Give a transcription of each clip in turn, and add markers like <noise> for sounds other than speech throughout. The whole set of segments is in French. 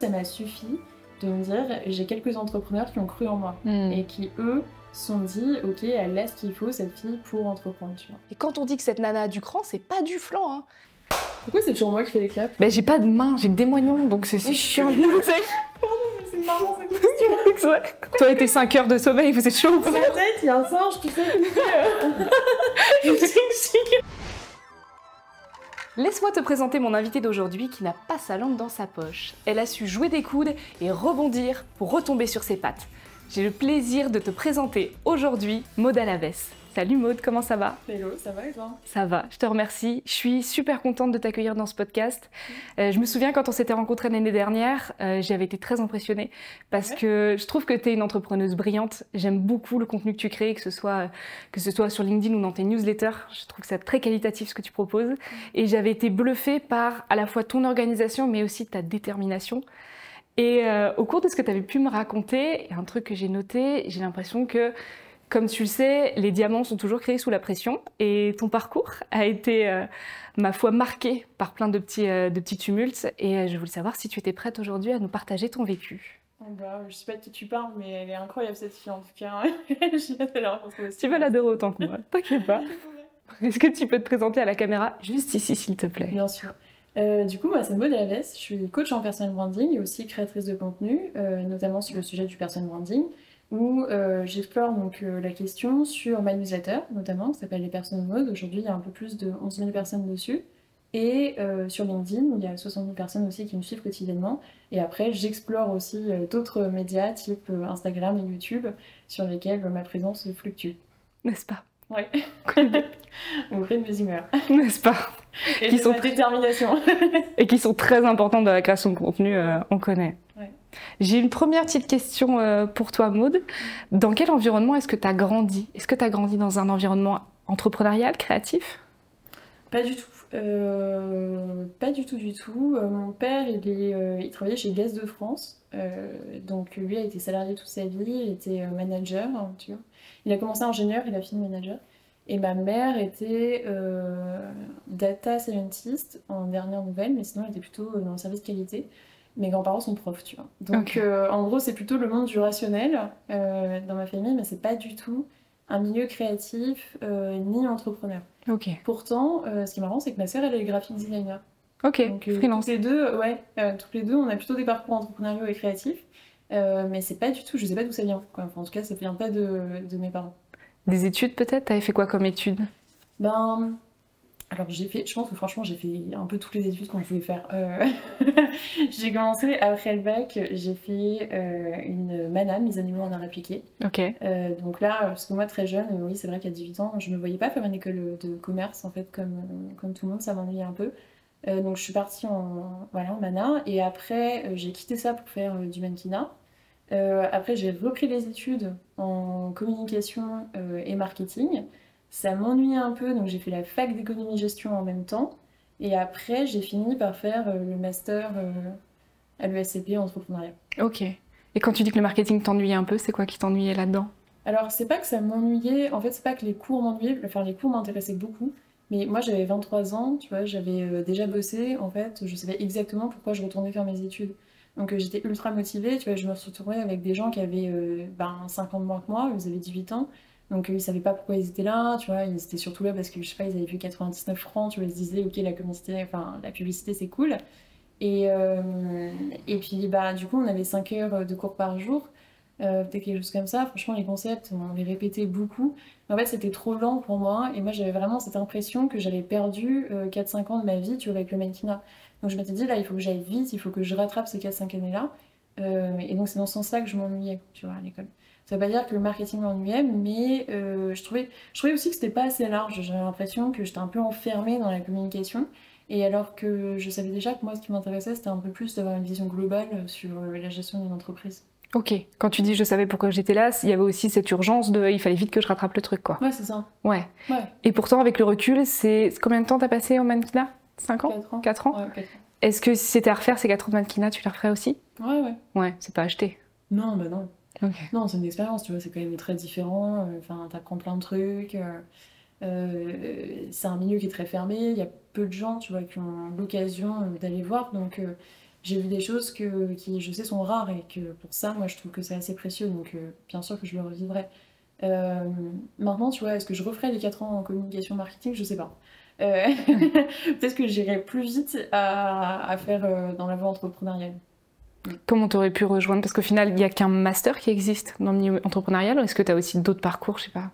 Ça m'a suffi de me dire, j'ai quelques entrepreneurs qui ont cru en moi Hmm. et qui, eux, se sont dit, ok, elle a ce qu'il faut, cette fille, pour entreprendre, tu vois. Et quand on dit que cette nana a du cran, c'est pas du flan. Hein. Pourquoi c'est toujours moi qui fais les claps? Ben j'ai pas de main, j'ai des moignons, donc c'est chiant. C'est <laughs> marrant cette question. Toi et tes 5 heures de sommeil, vous êtes chaud. Dans ma tête, il y a un singe, tu sais. <laughs> <laughs> Laisse-moi te présenter mon invitée d'aujourd'hui qui n'a pas sa langue dans sa poche. Elle a su jouer des coudes et rebondir pour retomber sur ses pattes. J'ai le plaisir de te présenter aujourd'hui Alavès. Salut Maud, comment ça va? Hello, ça va et toi? Ça va, je te remercie. Je suis super contente de t'accueillir dans ce podcast. Euh, je me souviens quand on s'était rencontrés l'année dernière, euh, j'avais été très impressionnée parce Ouais. que je trouve que tu es une entrepreneuse brillante. J'aime beaucoup le contenu que tu crées, que ce, soit, que ce soit sur LinkedIn ou dans tes newsletters. Je trouve que c'est très qualitatif ce que tu proposes. Et j'avais été bluffée par à la fois ton organisation mais aussi ta détermination. Et euh, au cours de ce que tu avais pu me raconter, un truc que j'ai noté, j'ai l'impression que comme tu le sais, les diamants sont toujours créés sous la pression et ton parcours a été, euh, ma foi, marqué par plein de petits, euh, de petits tumultes et euh, je voulais savoir si tu étais prête aujourd'hui à nous partager ton vécu. Oh bah, Je sais pas de qui tu parles, mais elle est incroyable cette fille en tout cas. <laughs> Tu vas l'adorer autant que moi, t'inquiète pas. Est-ce que tu peux te présenter à la caméra juste ici, s'il te plaît? Bien sûr. Euh, du coup, moi, c'est Maud Alves. Je suis coach en personal branding et aussi créatrice de contenu, euh, notamment sur le sujet du personal branding, où euh, j'explore donc euh, la question sur ma newsletter, notamment, qui s'appelle Les Personnes Mode. Aujourd'hui, il y a un peu plus de 11 000 personnes dessus. Et euh, sur LinkedIn, il y a 60 000 personnes aussi qui me suivent quotidiennement. Et après, j'explore aussi d'autres médias, type Instagram et YouTube, sur lesquels ma présence fluctue. N'est-ce pas? Ouais, <laughs> de mes humeurs. N'est-ce pas? Et Qui sont ma détermination. <laughs> Et qui sont très importantes dans la création de contenu, on connaît. J'ai une première petite question euh, pour toi, Maude. Dans quel environnement est-ce que tu as grandi? Est-ce que tu as grandi dans un environnement entrepreneurial, créatif? Pas du tout. Euh, pas du tout, du tout. Euh, mon père, il, travaillait chez Gaz de France. Donc lui a été salarié toute sa vie, il était manager, hein. Il a commencé ingénieur, il a fini manager. Et ma mère était data scientist en dernière nouvelle, mais sinon elle était plutôt dans le service qualité. Mes grands-parents sont profs, tu vois. Donc euh, en gros, c'est plutôt le monde du rationnel euh, dans ma famille, mais c'est pas du tout un milieu créatif euh, ni entrepreneur. Ok. Pourtant, ce qui est marrant, c'est que ma sœur, elle est graphic designer. Ok, Donc, freelance. toutes les deux, ouais, toutes les deux, on a plutôt des parcours entrepreneuriaux et créatifs. Mais c'est pas du tout, je sais pas d'où ça vient. Quoi. Enfin, en tout cas, ça vient pas de, de mes parents. Des études peut-être? T'avais fait quoi comme études Ben, alors j'ai fait, je pense que franchement, j'ai fait un peu toutes les études qu'on pouvait faire. Euh, <laughs> j'ai commencé après le bac, j'ai fait euh, une MANA, mise à niveau en art appliqué. Ok. Euh, donc là, parce que moi très jeune, oui c'est vrai qu'à 18 ans, je me voyais pas faire une école de commerce en fait comme, comme tout le monde, ça m'ennuyait un peu. Donc je suis partie en, voilà, en mana et après j'ai quitté ça pour faire du mannequinat. Après j'ai repris les études en communication et marketing. Ça m'ennuyait un peu donc j'ai fait la fac d'économie-gestion en même temps. Et après j'ai fini par faire euh, le master euh, à l'ESCP en entrepreneuriat. Ok. Et quand tu dis que le marketing t'ennuyait un peu, c'est quoi qui t'ennuyait là-dedans? Alors, c'est pas que ça m'ennuyait, en fait, c'est pas que les cours m'ennuyaient, enfin, les cours m'intéressaient beaucoup, mais moi j'avais 23 ans, tu vois, j'avais euh, déjà bossé, en fait, je savais exactement pourquoi je retournais faire mes études. Donc, euh, j'étais ultra motivée, tu vois, je me suis retrouvée avec des gens qui avaient euh, ben, 5 ans de moins que moi, ils avaient 18 ans, donc euh, ils savaient pas pourquoi ils étaient là, tu vois, ils étaient surtout là parce que, je sais pas, ils avaient vu 99 francs, tu vois, ils se disaient, ok, la publicité, enfin, la publicité c'est cool. Et, euh, et puis, bah, du coup, on avait 5 heures de cours par jour. Euh, peut-être quelque chose comme ça. Franchement, les concepts, on les répétait beaucoup. En fait, c'était trop lent pour moi. Et moi, j'avais vraiment cette impression que j'avais perdu euh, 4-5 ans de ma vie, tu vois, avec le mannequinat. Donc, je m'étais dit, là, il faut que j'aille vite, il faut que je rattrape ces 4-5 années-là. Euh, et donc, c'est dans ce sens-là que je m'ennuyais, tu vois, à l'école. Ça veut pas dire que le marketing m'ennuyait, mais euh, je trouvais, je trouvais aussi que c'était pas assez large. J'avais l'impression que j'étais un peu enfermée dans la communication. Et alors que je savais déjà que moi, ce qui m'intéressait, c'était un peu plus d'avoir une vision globale sur euh, la gestion d'une entreprise. Ok. Quand tu dis je savais pourquoi j'étais là, il y avait aussi cette urgence de il fallait vite que je rattrape le truc, quoi. Ouais, c'est ça. Ouais. Ouais, Et pourtant, avec le recul, c'est combien de temps t'as passé au mannequinat? 5 ans? 4 ans. 4 ans? Ouais, quatre Est-ce que si c'était à refaire ces 4 ans de mannequinat, tu les referais aussi? Ans. Ouais, ouais. Ouais, c'est pas acheté. Non, bah non. Non, c'est une expérience, tu vois, c'est quand même très différent. euh, Enfin, t'apprends plein de trucs. euh, euh, c'est un milieu qui est très fermé. Il y a peu de gens, tu vois, qui ont l'occasion d'aller voir. Donc, j'ai vu des choses qui, je sais, sont rares et que pour ça, moi, je trouve que c'est assez précieux. Donc, bien sûr que je le revivrai. Maintenant, tu vois, est-ce que je referai les 4 ans en communication marketing? Je sais pas. <laughs> Peut-être que j'irai plus vite à, à faire dans la voie entrepreneuriale. Comment tu aurais pu rejoindre? Parce qu'au final, il n'y a qu'un master qui existe dans le milieu entrepreneurial ou est-ce que tu as aussi d'autres parcours? Je sais pas.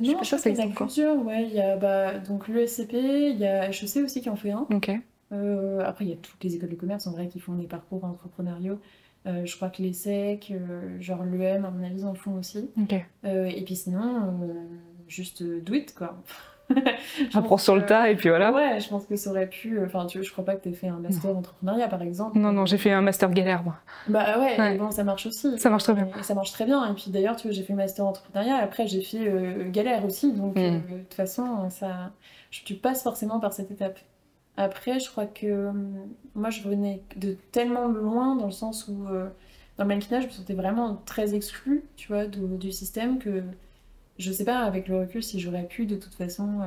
non, je, sais qu'il y a plusieurs. Ouais, il y a bah, donc l'ESCP, il y a HEC aussi qui en fait un. Ok. Euh, après, il y a toutes les écoles de commerce en vrai qui font des parcours entrepreneuriaux. Euh, je crois que les SEC, euh, genre l'EM, à mon avis, en font aussi. et puis sinon, juste do it quoi. <laughs> Apprends sur le tas et puis voilà. Ouais, je pense que ça aurait pu. Enfin, tu je crois pas que tu aies fait un master entrepreneuriat par exemple. Non, non, j'ai fait un master galère moi. Bah ouais, bon, ça marche aussi. Ça marche très bien. ça marche très bien. Et puis d'ailleurs, tu vois, j'ai fait master entrepreneuriat. Après, j'ai fait galère aussi. Donc, hmm. de toute façon, ça, tu passes forcément par cette étape. Après, je crois que moi, je venais de tellement loin dans le sens où, euh, dans le mannequinage, je me sentais vraiment très exclue, tu vois, du, système que je sais pas, avec le recul, si j'aurais pu de toute façon euh,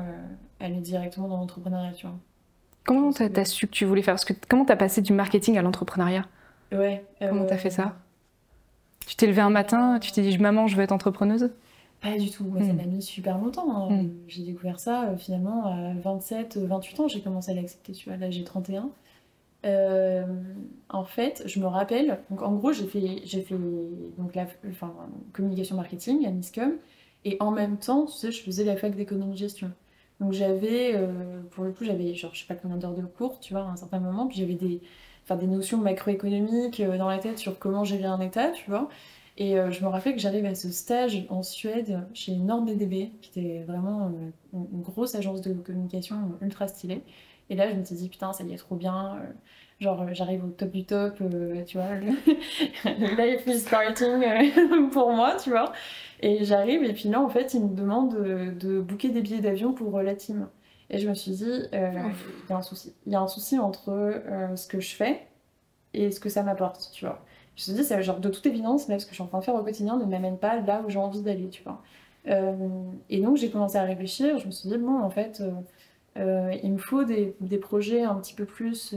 aller directement dans l'entrepreneuriat, tu vois. Comment t'as as su que tu voulais faire? Parce que comment t'as passé du marketing à l'entrepreneuriat? Ouais. Comment t'as fait ça? Euh, Tu t'es levé un matin, tu t'es dit maman, je veux être entrepreneuse? Pas du tout. Moi, ça hmm. m'a mis super longtemps. Hein. Hmm. J'ai découvert ça euh, finalement à 27, 28 ans. J'ai commencé à l'accepter. Tu vois, là, j'ai 31. Euh, en fait, je me rappelle. Donc, en gros, j'ai fait, j'ai fait donc la, enfin, communication marketing à NISCOM. Et en même temps, tu sais, je faisais la fac d'économie gestion. Donc, j'avais, euh, pour le coup, j'avais, genre, je sais pas combien d'heures de cours, tu vois, à un certain moment. Puis, j'avais des, enfin, des notions macroéconomiques dans la tête sur comment gérer un état, tu vois. Et euh, je me rappelle que j'arrive à ce stage en Suède chez NordBDB, qui était vraiment euh, une, grosse agence de communication ultra stylée. Et là, je me suis dit, putain, ça y est trop bien. Euh, genre, j'arrive au top du top, tu vois, <laughs> le, life is starting <laughs> pour moi, tu vois. Et j'arrive, et puis là, en fait, ils me demandent de, de booker des billets d'avion pour la team. Et je me suis dit, il y a un souci. Il y a un souci entre ce que je fais et ce que ça m'apporte, tu vois. Je me suis dit, c'est genre de toute évidence, mais ce que je suis en train de faire au quotidien ne m'amène pas là où j'ai envie d'aller, tu vois. Euh, et donc j'ai commencé à réfléchir, je me suis dit, bon, en fait, euh, euh, il me faut des, des, projets un petit peu plus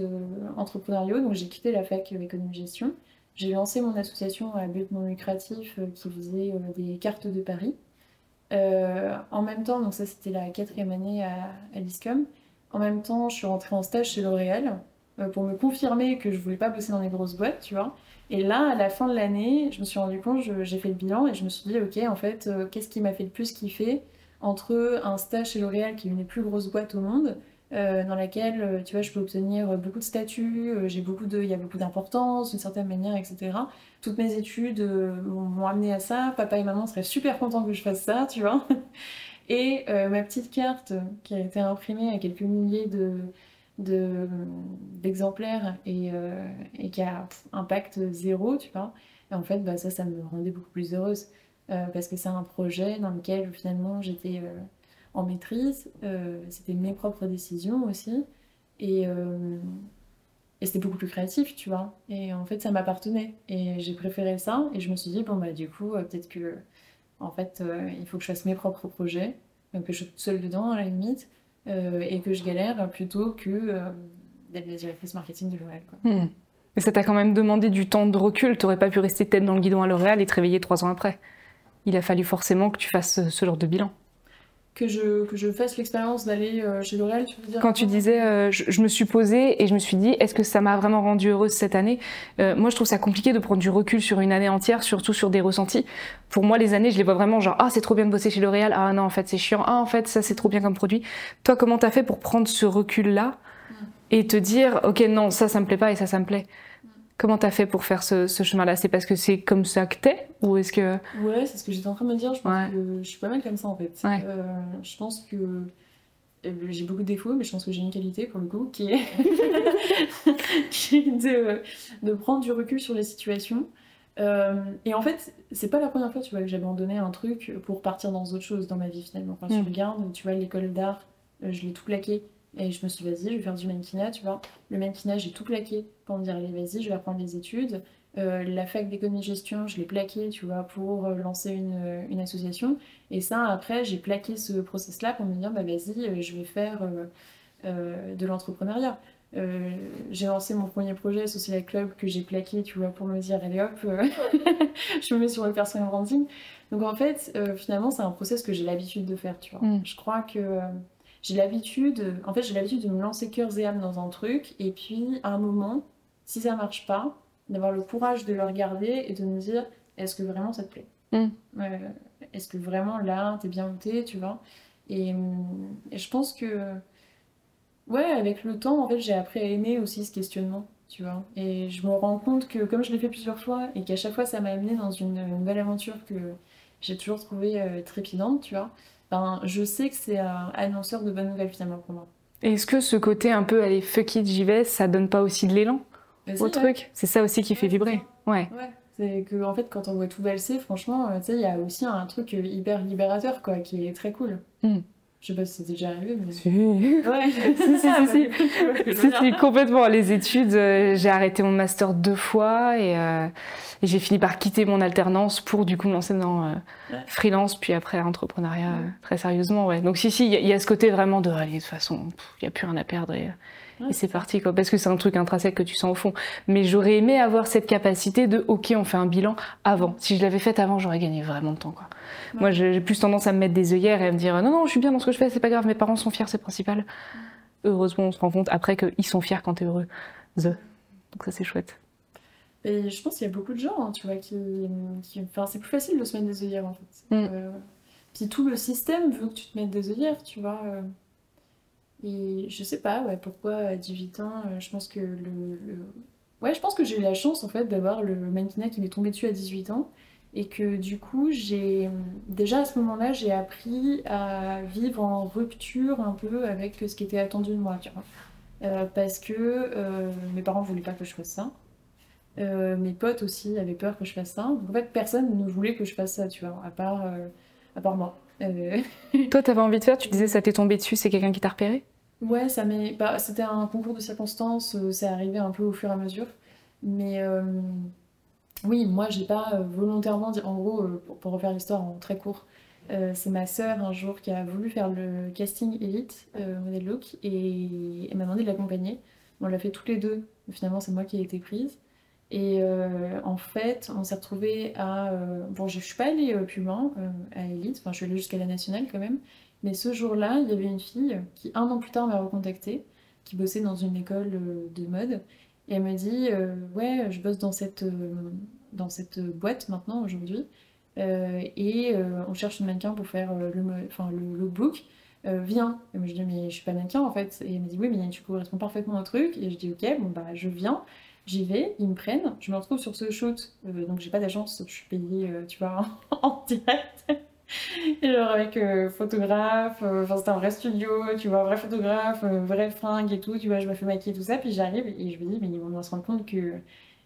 entrepreneuriaux, donc j'ai quitté la fac économie-gestion. J'ai lancé mon association à but non lucratif qui faisait des cartes de Paris. en même temps, donc ça c'était la quatrième année à, l'ISCOM, en même temps je suis rentrée en stage chez L'Oréal pour me confirmer que je voulais pas bosser dans les grosses boîtes, tu vois. Et là, à la fin de l'année, je me suis rendu compte, j'ai fait le bilan et je me suis dit, ok, en fait, euh, qu'est-ce qui m'a fait le plus kiffer entre un stage chez L'Oréal, qui est une des plus grosses boîtes au monde, euh, dans laquelle, euh, tu vois, je peux obtenir beaucoup de statuts, j'ai beaucoup de, il y a beaucoup d'importance, d'une certaine manière, etc. Toutes mes études m'ont amené à ça. Papa et maman seraient super contents que je fasse ça, tu vois. <laughs> Et ma petite carte qui a été imprimée à quelques milliers de d'exemplaires et, euh, et, qui a impact zéro, tu vois. Et en fait, bah, ça, ça me rendait beaucoup plus heureuse euh, parce que c'est un projet dans lequel finalement j'étais euh, en maîtrise, c'était mes propres décisions aussi et, et c'était beaucoup plus créatif, tu vois. Et en fait, ça m'appartenait et j'ai préféré ça et je me suis dit, bon, bah, du coup, peut-être que en fait, il faut que je fasse mes propres projets, que je sois seule dedans à la limite euh, et que je galère plutôt que euh, d'être la directrice marketing de L'Oréal. Hmm. Mais ça t'a quand même demandé du temps de recul. Tu n'aurais pas pu rester tête dans le guidon à L'Oréal et te réveiller trois ans après. Il a fallu forcément que tu fasses ce genre de bilan que je, que je fasse l'expérience d'aller euh, chez L'Oréal, Quand tu disais, euh, je, me suis posée et je me suis dit, est-ce que ça m'a vraiment rendue heureuse cette année? Euh, Moi, je trouve ça compliqué de prendre du recul sur une année entière, surtout sur des ressentis. Pour moi, les années, je les vois vraiment genre, ah, c'est trop bien de bosser chez L'Oréal, ah non, en fait, c'est chiant, ah, en fait, ça, c'est trop bien comme produit. Toi, comment t'as fait pour prendre ce recul-là? Et te dire, ok, non, ça, ça me plaît pas et ça, ça me plaît? Comment t'as fait pour faire ce, chemin-là? C'est parce que c'est comme ça que t'es Ou est-ce que... Ouais, c'est ce que j'étais en train de me dire. Je pense que je suis pas mal comme ça, en fait. Euh, je pense que euh, j'ai beaucoup de défauts, mais je pense que j'ai une qualité, pour le coup, <laughs> qui est, de, de, prendre du recul sur les situations. Euh, et en fait, c'est pas la première fois, tu vois, que j'ai abandonné un truc pour partir dans autre chose dans ma vie, finalement. Quand tu mm. regardes, tu vois, l'école d'art, je l'ai tout claqué et je me suis dit, vas-y, je vais faire du mannequinat, tu vois. Le mannequinat, j'ai tout plaqué pour me dire, allez, vas-y, je vais apprendre les études. Euh, la fac d'économie-gestion, je l'ai plaqué, tu vois, pour euh, lancer une, euh, une association. Et ça, après, j'ai plaqué ce process-là pour me dire, bah vas-y, je vais faire de l'entrepreneuriat. j'ai lancé mon premier projet, Social Club, que j'ai plaqué, tu vois, pour me dire, allez hop, <laughs> je me mets sur le personal branding. Donc en fait, finalement, c'est un process que j'ai l'habitude de faire, tu vois. Mm. Je crois que j'ai l'habitude, en fait, j'ai l'habitude de me lancer cœur et âme dans un truc, et puis à un moment, si ça marche pas, d'avoir le courage de le regarder et de me dire, est-ce que vraiment ça te plaît? Mm. Est-ce que vraiment là, t'es bien monté, tu vois? Et, et je pense que Ouais, avec le temps, en fait, j'ai appris à aimer aussi ce questionnement, tu vois? Et je me rends compte que comme je l'ai fait plusieurs fois et qu'à chaque fois ça m'a amené dans une, une nouvelle aventure que j'ai toujours trouvée euh, trépidante, tu vois, ben, je sais que c'est un annonceur de bonnes nouvelles finalement pour moi. Est-ce que ce côté un peu, allez, fuck it, j'y vais, ça donne pas aussi de l'élan Vas-y, au ouais. truc? C'est ça aussi qui fait vibrer. Ouais. Ouais, c'est que en fait quand on voit tout valser, franchement, euh, tu sais, il y a aussi un truc hyper libérateur quoi, qui est très cool. Mm. Je sais pas si c'était déjà arrivé, mais. <laughs> Si. Ouais, si, si, Ah, si. Si, complètement. Les études, euh, j'ai arrêté mon master deux fois et, euh, et j'ai fini par quitter mon alternance pour du coup me lancer dans euh, Ouais. freelance, puis après l'entrepreneuriat Ouais. euh, très sérieusement. Ouais. Donc si, si, il y, a- il y a ce côté vraiment de, allez, de toute façon, il n'y a plus rien à perdre et, et c'est parti. Quoi, parce que c'est un truc intrinsèque que tu sens au fond. Mais j'aurais aimé avoir cette capacité de, ok, on fait un bilan avant. Si je l'avais fait avant, j'aurais gagné vraiment de temps. Quoi. Ouais. Moi, j'ai plus tendance à me mettre des œillères et à me dire, non, non, je suis bien dans ce que je fais, c'est pas grave, mes parents sont fiers, c'est principal. Heureusement, on se rend compte après qu'ils sont fiers quand t'es heureux. The. Donc ça, c'est chouette. Et je pense qu'il y a beaucoup de gens, hein, tu vois, qui, qui- Enfin, c'est plus facile de se mettre des œillères, en fait. Mm. Euh, puis tout le système veut que tu te mettes des œillères, tu vois. euh. Et je sais pas, ouais, pourquoi à 18 ans, euh, je pense que le, Ouais, je pense que j'ai eu la chance, en fait, d'avoir le mannequinat qui m'est tombé dessus à 18 ans. Et que du coup, j'ai... Déjà à ce moment-là, j'ai appris à vivre en rupture un peu avec ce qui était attendu de moi, tu vois. Euh, parce que euh, mes parents voulaient pas que je fasse ça. Mes potes aussi avaient peur que je fasse ça. Donc en fait, personne ne voulait que je fasse ça, tu vois, à part, à part moi. Euh, Toi, t'avais envie de faire, tu disais ça t'est tombé dessus, c'est quelqu'un qui t'a repéré? Ouais, ça m'est. Bah, c'était un concours de circonstances, euh, c'est arrivé un peu au fur et à mesure. Mais euh, oui, moi, j'ai pas volontairement dit. En gros, pour, refaire l'histoire en très court, euh, c'est ma sœur un jour qui a voulu faire le casting Elite, euh, modèle look, et elle m'a demandé de l'accompagner. On l'a fait toutes les deux. Finalement, c'est moi qui ai été prise. Et euh, en fait, on s'est retrouvés à. euh, bon, je suis pas allée plus loin euh, à Elite, enfin, je suis allée jusqu'à la nationale quand même. Mais ce jour-là, il y avait une fille qui, un an plus tard, m'a recontactée, qui bossait dans une école euh, de mode. Et elle me dit Ouais, je bosse dans cette, dans cette boîte maintenant, aujourd'hui. Et on cherche une mannequin pour faire le, enfin, le lookbook. Viens. Et moi, je dis Mais je suis pas mannequin en fait. Et elle me dit Oui, mais tu corresponds parfaitement au truc. Et je dis Ok, bon, bah, je viens. J'y vais, ils me prennent. Je me retrouve sur ce shoot. Euh, donc, j'ai pas d'agence, je suis payée, euh, tu vois, <laughs> en direct. Et genre avec euh, photographe, c'était un vrai studio, tu vois, vrai photographe, vraie fringue et tout, tu vois, je me fais maquiller tout ça, puis j'arrive et je me dis, mais ils vont se rendre compte que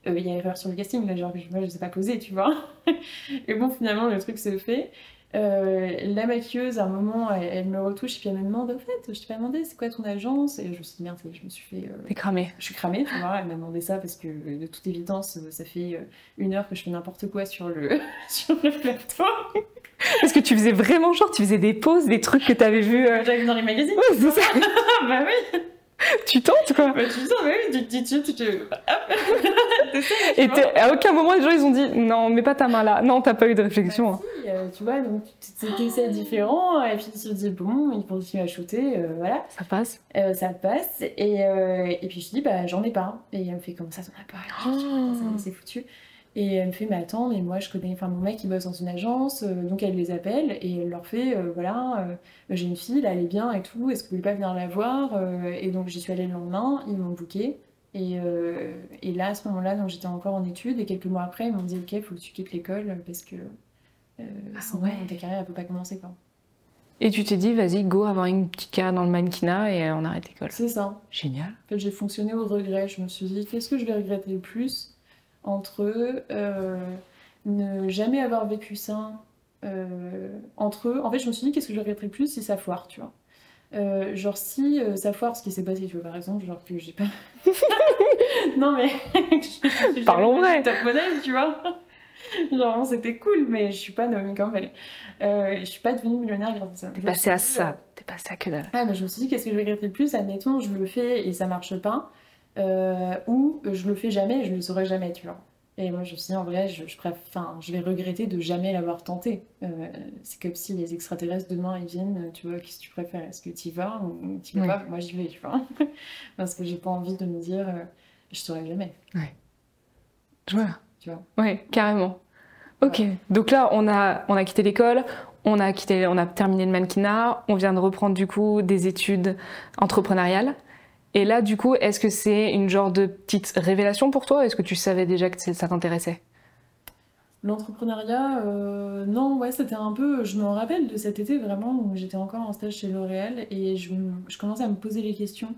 il y a erreur sur le casting, là, genre que moi je sais pas poser, tu vois. <laughs> Et bon, finalement, le truc se fait. Euh, la maquilleuse, à un moment, elle, elle me retouche et puis elle me demande, en fait, je t'ai pas demandé, c'est quoi ton agence? Et je me suis dit, merde, je me suis fait. euh, T'es cramé. je suis cramée, tu vois, elle m'a demandé ça parce que de toute évidence, euh, ça fait euh, une heure que je fais n'importe quoi sur le, <laughs> sur le plateau. Parce que tu faisais vraiment genre, tu faisais des pauses, des trucs que t'avais vus. euh, J'arrive dans les magazines. Ouais, c'est ça. <laughs> bah oui, <laughs> Tu tentes quoi. bah tu bah oui, tu tu tu <laughs> tu Et à aucun moment les gens ils ont dit non, mets pas ta main là. Non, t'as pas eu de réflexion. Bah si, euh, tu vois, donc essaies différent, et puis tu te dis bon, il continue à shooter, euh, voilà, Ça passe. Euh, ça passe, et, euh, et puis je dis bah j'en ai pas, et elle me fait comme ça, t'en as pas, ça, c'est foutu. Et elle me fait mais attends, mais moi je connais, enfin mon mec il bosse dans une agence, euh, donc elle les appelle, et elle leur fait euh, voilà, euh, j'ai une fille, là, elle est bien et tout, est-ce que vous voulez pas venir la voir Euh, Et donc j'y suis allée le lendemain, ils m'ont booké. Et, euh, et là, à ce moment-là, donc j'étais encore en études, et quelques mois après, ils m'ont dit Ok, faut que tu quittes l'école parce que euh, Ah sinon ouais. ta carrière elle peut pas commencer quoi. Et tu t'es dit vas-y go avoir une petite carrière dans le mannequinat et on arrête l'école. C'est ça. Génial. En fait, j'ai fonctionné au regret. Je me suis dit, qu'est-ce que je vais regretter le plus? Entre euh, ne jamais avoir vécu ça euh, entre eux. En fait, je me suis dit, qu'est-ce que je regretterais le plus si ça foire, tu vois? Euh, genre si euh, ça foire, ce qui s'est passé, tu vois, par exemple, genre que j'ai pas... <laughs> non mais... <laughs> Parlons vrai. Top modèle, tu vois. Genre c'était cool, mais je suis pas Naomi Campbell. Euh, je suis pas devenue millionnaire grâce à ça. T'es passé à ça. T'es passé à que dalle. Ah, mais je me suis dit, qu'est-ce que je regretterais le plus? Admettons, je le fais et ça marche pas, euh, ou je le fais jamais et je le saurai jamais, tu vois. Et moi, je me suis dit, en vrai, je, je, préfère, enfin, je vais regretter de jamais l'avoir tenté. Euh, c'est comme si les extraterrestres demain ils viennent, tu vois, qu'est-ce que tu préfères? Est-ce que tu y vas ou tu vas pas? Moi, j'y vais, tu vois. <laughs> Parce que j'ai pas envie de me dire, euh, je saurai jamais, Je vois. tu vois. Ouais, carrément. Ok, donc là, on a, on a quitté l'école, on a, quitté, on a terminé le mannequinat, on vient de reprendre du coup des études entrepreneuriales. Et là, du coup, est-ce que c'est une genre de petite révélation pour toi? Est-ce que tu savais déjà que ça t'intéressait? L'entrepreneuriat, euh, non, ouais, c'était un peu. Je me rappelle de cet été vraiment où j'étais encore en stage chez L'Oréal et je, me- je commençais à me poser les questions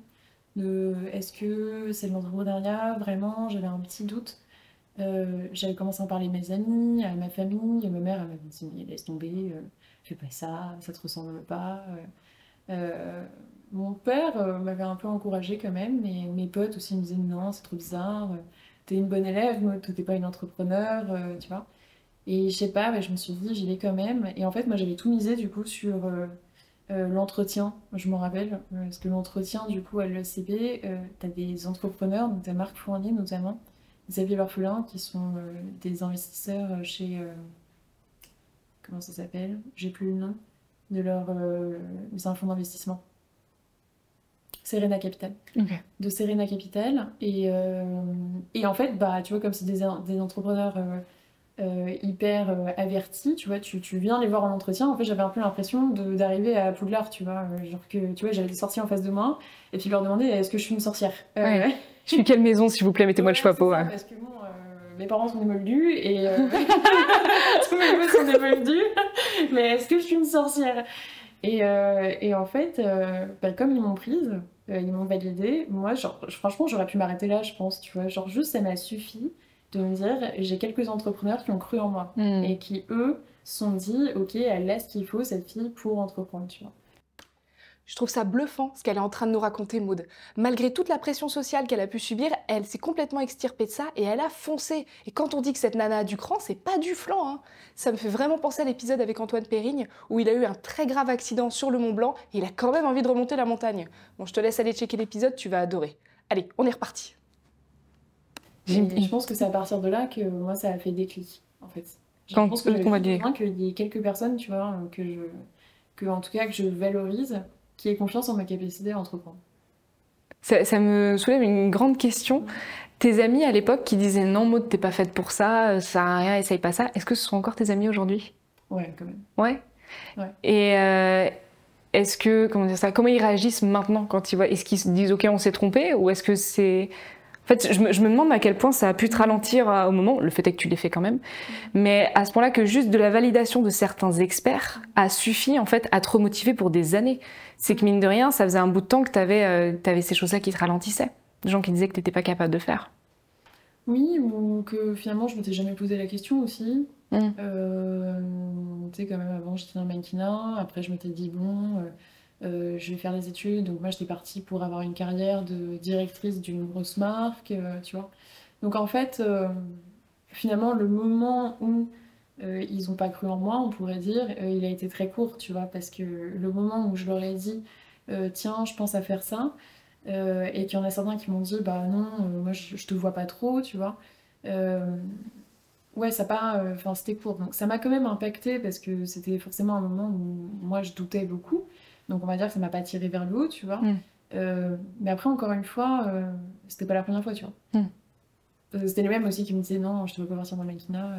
de est-ce que c'est l'entrepreneuriat vraiment? J'avais un petit doute. Euh, j'avais commencé à en parler à mes amis, à ma famille. Ma mère, elle m'avait dit laisse tomber, euh, fais pas ça, ça te ressemble pas. Euh, mon père euh, m'avait un peu encouragée quand même, mais mes potes aussi me disaient non, c'est trop bizarre, euh, t'es une bonne élève, t'es pas une entrepreneur, euh, tu vois. Et je sais pas, mais je me suis dit, j'y vais quand même. Et en fait, moi, j'avais tout misé du coup sur l'entretien, je m'en rappelle, parce que l'entretien, du coup, à l'ECP, t'as des entrepreneurs, donc t'as Marc Fournier notamment, Xavier Barfelin, qui sont des investisseurs chez. comment ça s'appelle? J'ai plus le nom de leur. euh, fonds d'investissement. Serena Capital de Serena Capital. Et, euh, et en fait, bah, tu vois, comme c'est des, des entrepreneurs euh, euh, hyper avertis, tu vois, tu, tu viens les voir en entretien. En fait, j'avais un peu l'impression d'arriver à Poudlard, tu vois. genre que, tu vois, j'avais des sorties en face de moi et puis leur demander est-ce que je suis une sorcière Ouais. Je suis quelle maison, s'il vous plaît, mettez-moi le Ouais, chapeau. c'est ça, ouais. Parce que bon, euh, mes parents sont des moldus et euh, <laughs> tous mes potes sont <laughs> des moldus. Mais est-ce que je suis une sorcière? Et, euh, et en fait, euh, bah, comme ils m'ont prise, euh, ils m'ont validée, moi, genre, franchement, j'aurais pu m'arrêter là, je pense, tu vois. Genre, juste, ça m'a suffi de me dire, j'ai quelques entrepreneurs qui ont cru en moi Hmm. et qui, eux, se sont dit, ok, elle a ce qu'il faut, cette fille, pour entreprendre, tu vois. Je trouve ça bluffant ce qu'elle est en train de nous raconter, Maud. Malgré toute la pression sociale qu'elle a pu subir, elle s'est complètement extirpée de ça et elle a foncé. Et quand on dit que cette nana a du cran, c'est pas du flanc. Hein. Ça me fait vraiment penser à l'épisode avec Antoine Périgne où il a eu un très grave accident sur le Mont Blanc et il a quand même envie de remonter la montagne. Bon, je te laisse aller checker l'épisode, tu vas adorer. Allez, on est reparti. Je pense que c'est à partir de là que moi, ça a fait déclic, en fait. Je Quand- pense que juste validé. besoin qu'il y ait quelques personnes, tu vois, que je, que en tout cas que je valorise, qui aient confiance en ma capacité à entreprendre. Ça, ça me soulève une grande question. Tes amis à l'époque qui disaient non, Maud, t'es pas faite pour ça, ça sert à rien, essaye pas ça, est-ce que ce sont encore tes amis aujourd'hui? Ouais, quand même. Ouais? Ouais. Et euh, est-ce que, comment dire ça, comment ils réagissent maintenant quand ils voient, est-ce qu'ils se disent ok, on s'est trompé, ou est-ce que c'est. En fait, je me, je me demande à quel point ça a pu te ralentir euh, au moment, le fait est que tu l'aies fait quand même, mais à ce point-là que juste de la validation de certains experts a suffi en fait à te remotiver pour des années. C'est que mine de rien, ça faisait un bout de temps que tu avais, ces choses-là qui te ralentissaient. Des gens qui disaient que tu n'étais pas capable de faire. Oui, ou que finalement je m'étais jamais posé la question aussi. Mm. Euh, tu sais, quand même, avant j'étais le mannequinat, après je m'étais dit, bon, euh, euh, je vais faire des études, donc moi j'étais partie pour avoir une carrière de directrice d'une grosse marque, euh, tu vois. Donc en fait, euh, finalement, le moment où ils ont pas cru en moi, on pourrait dire, il a été très court, tu vois, parce que le moment où je leur ai dit, tiens, je pense à faire ça, et qu'il y en a certains qui m'ont dit, bah non, moi je, te vois pas trop, tu vois. Ouais, ça euh, enfin c'était court, donc ça m'a quand même impacté parce que c'était forcément un moment où moi je doutais beaucoup, donc on va dire que ça m'a pas tiré vers le haut, tu vois. Mm. Euh, mais après, encore une fois, euh, c'était pas la première fois, tu vois. Mm. Euh, C'était les mêmes aussi qui me disaient, non, je te vois pas partir dans le mannequinat.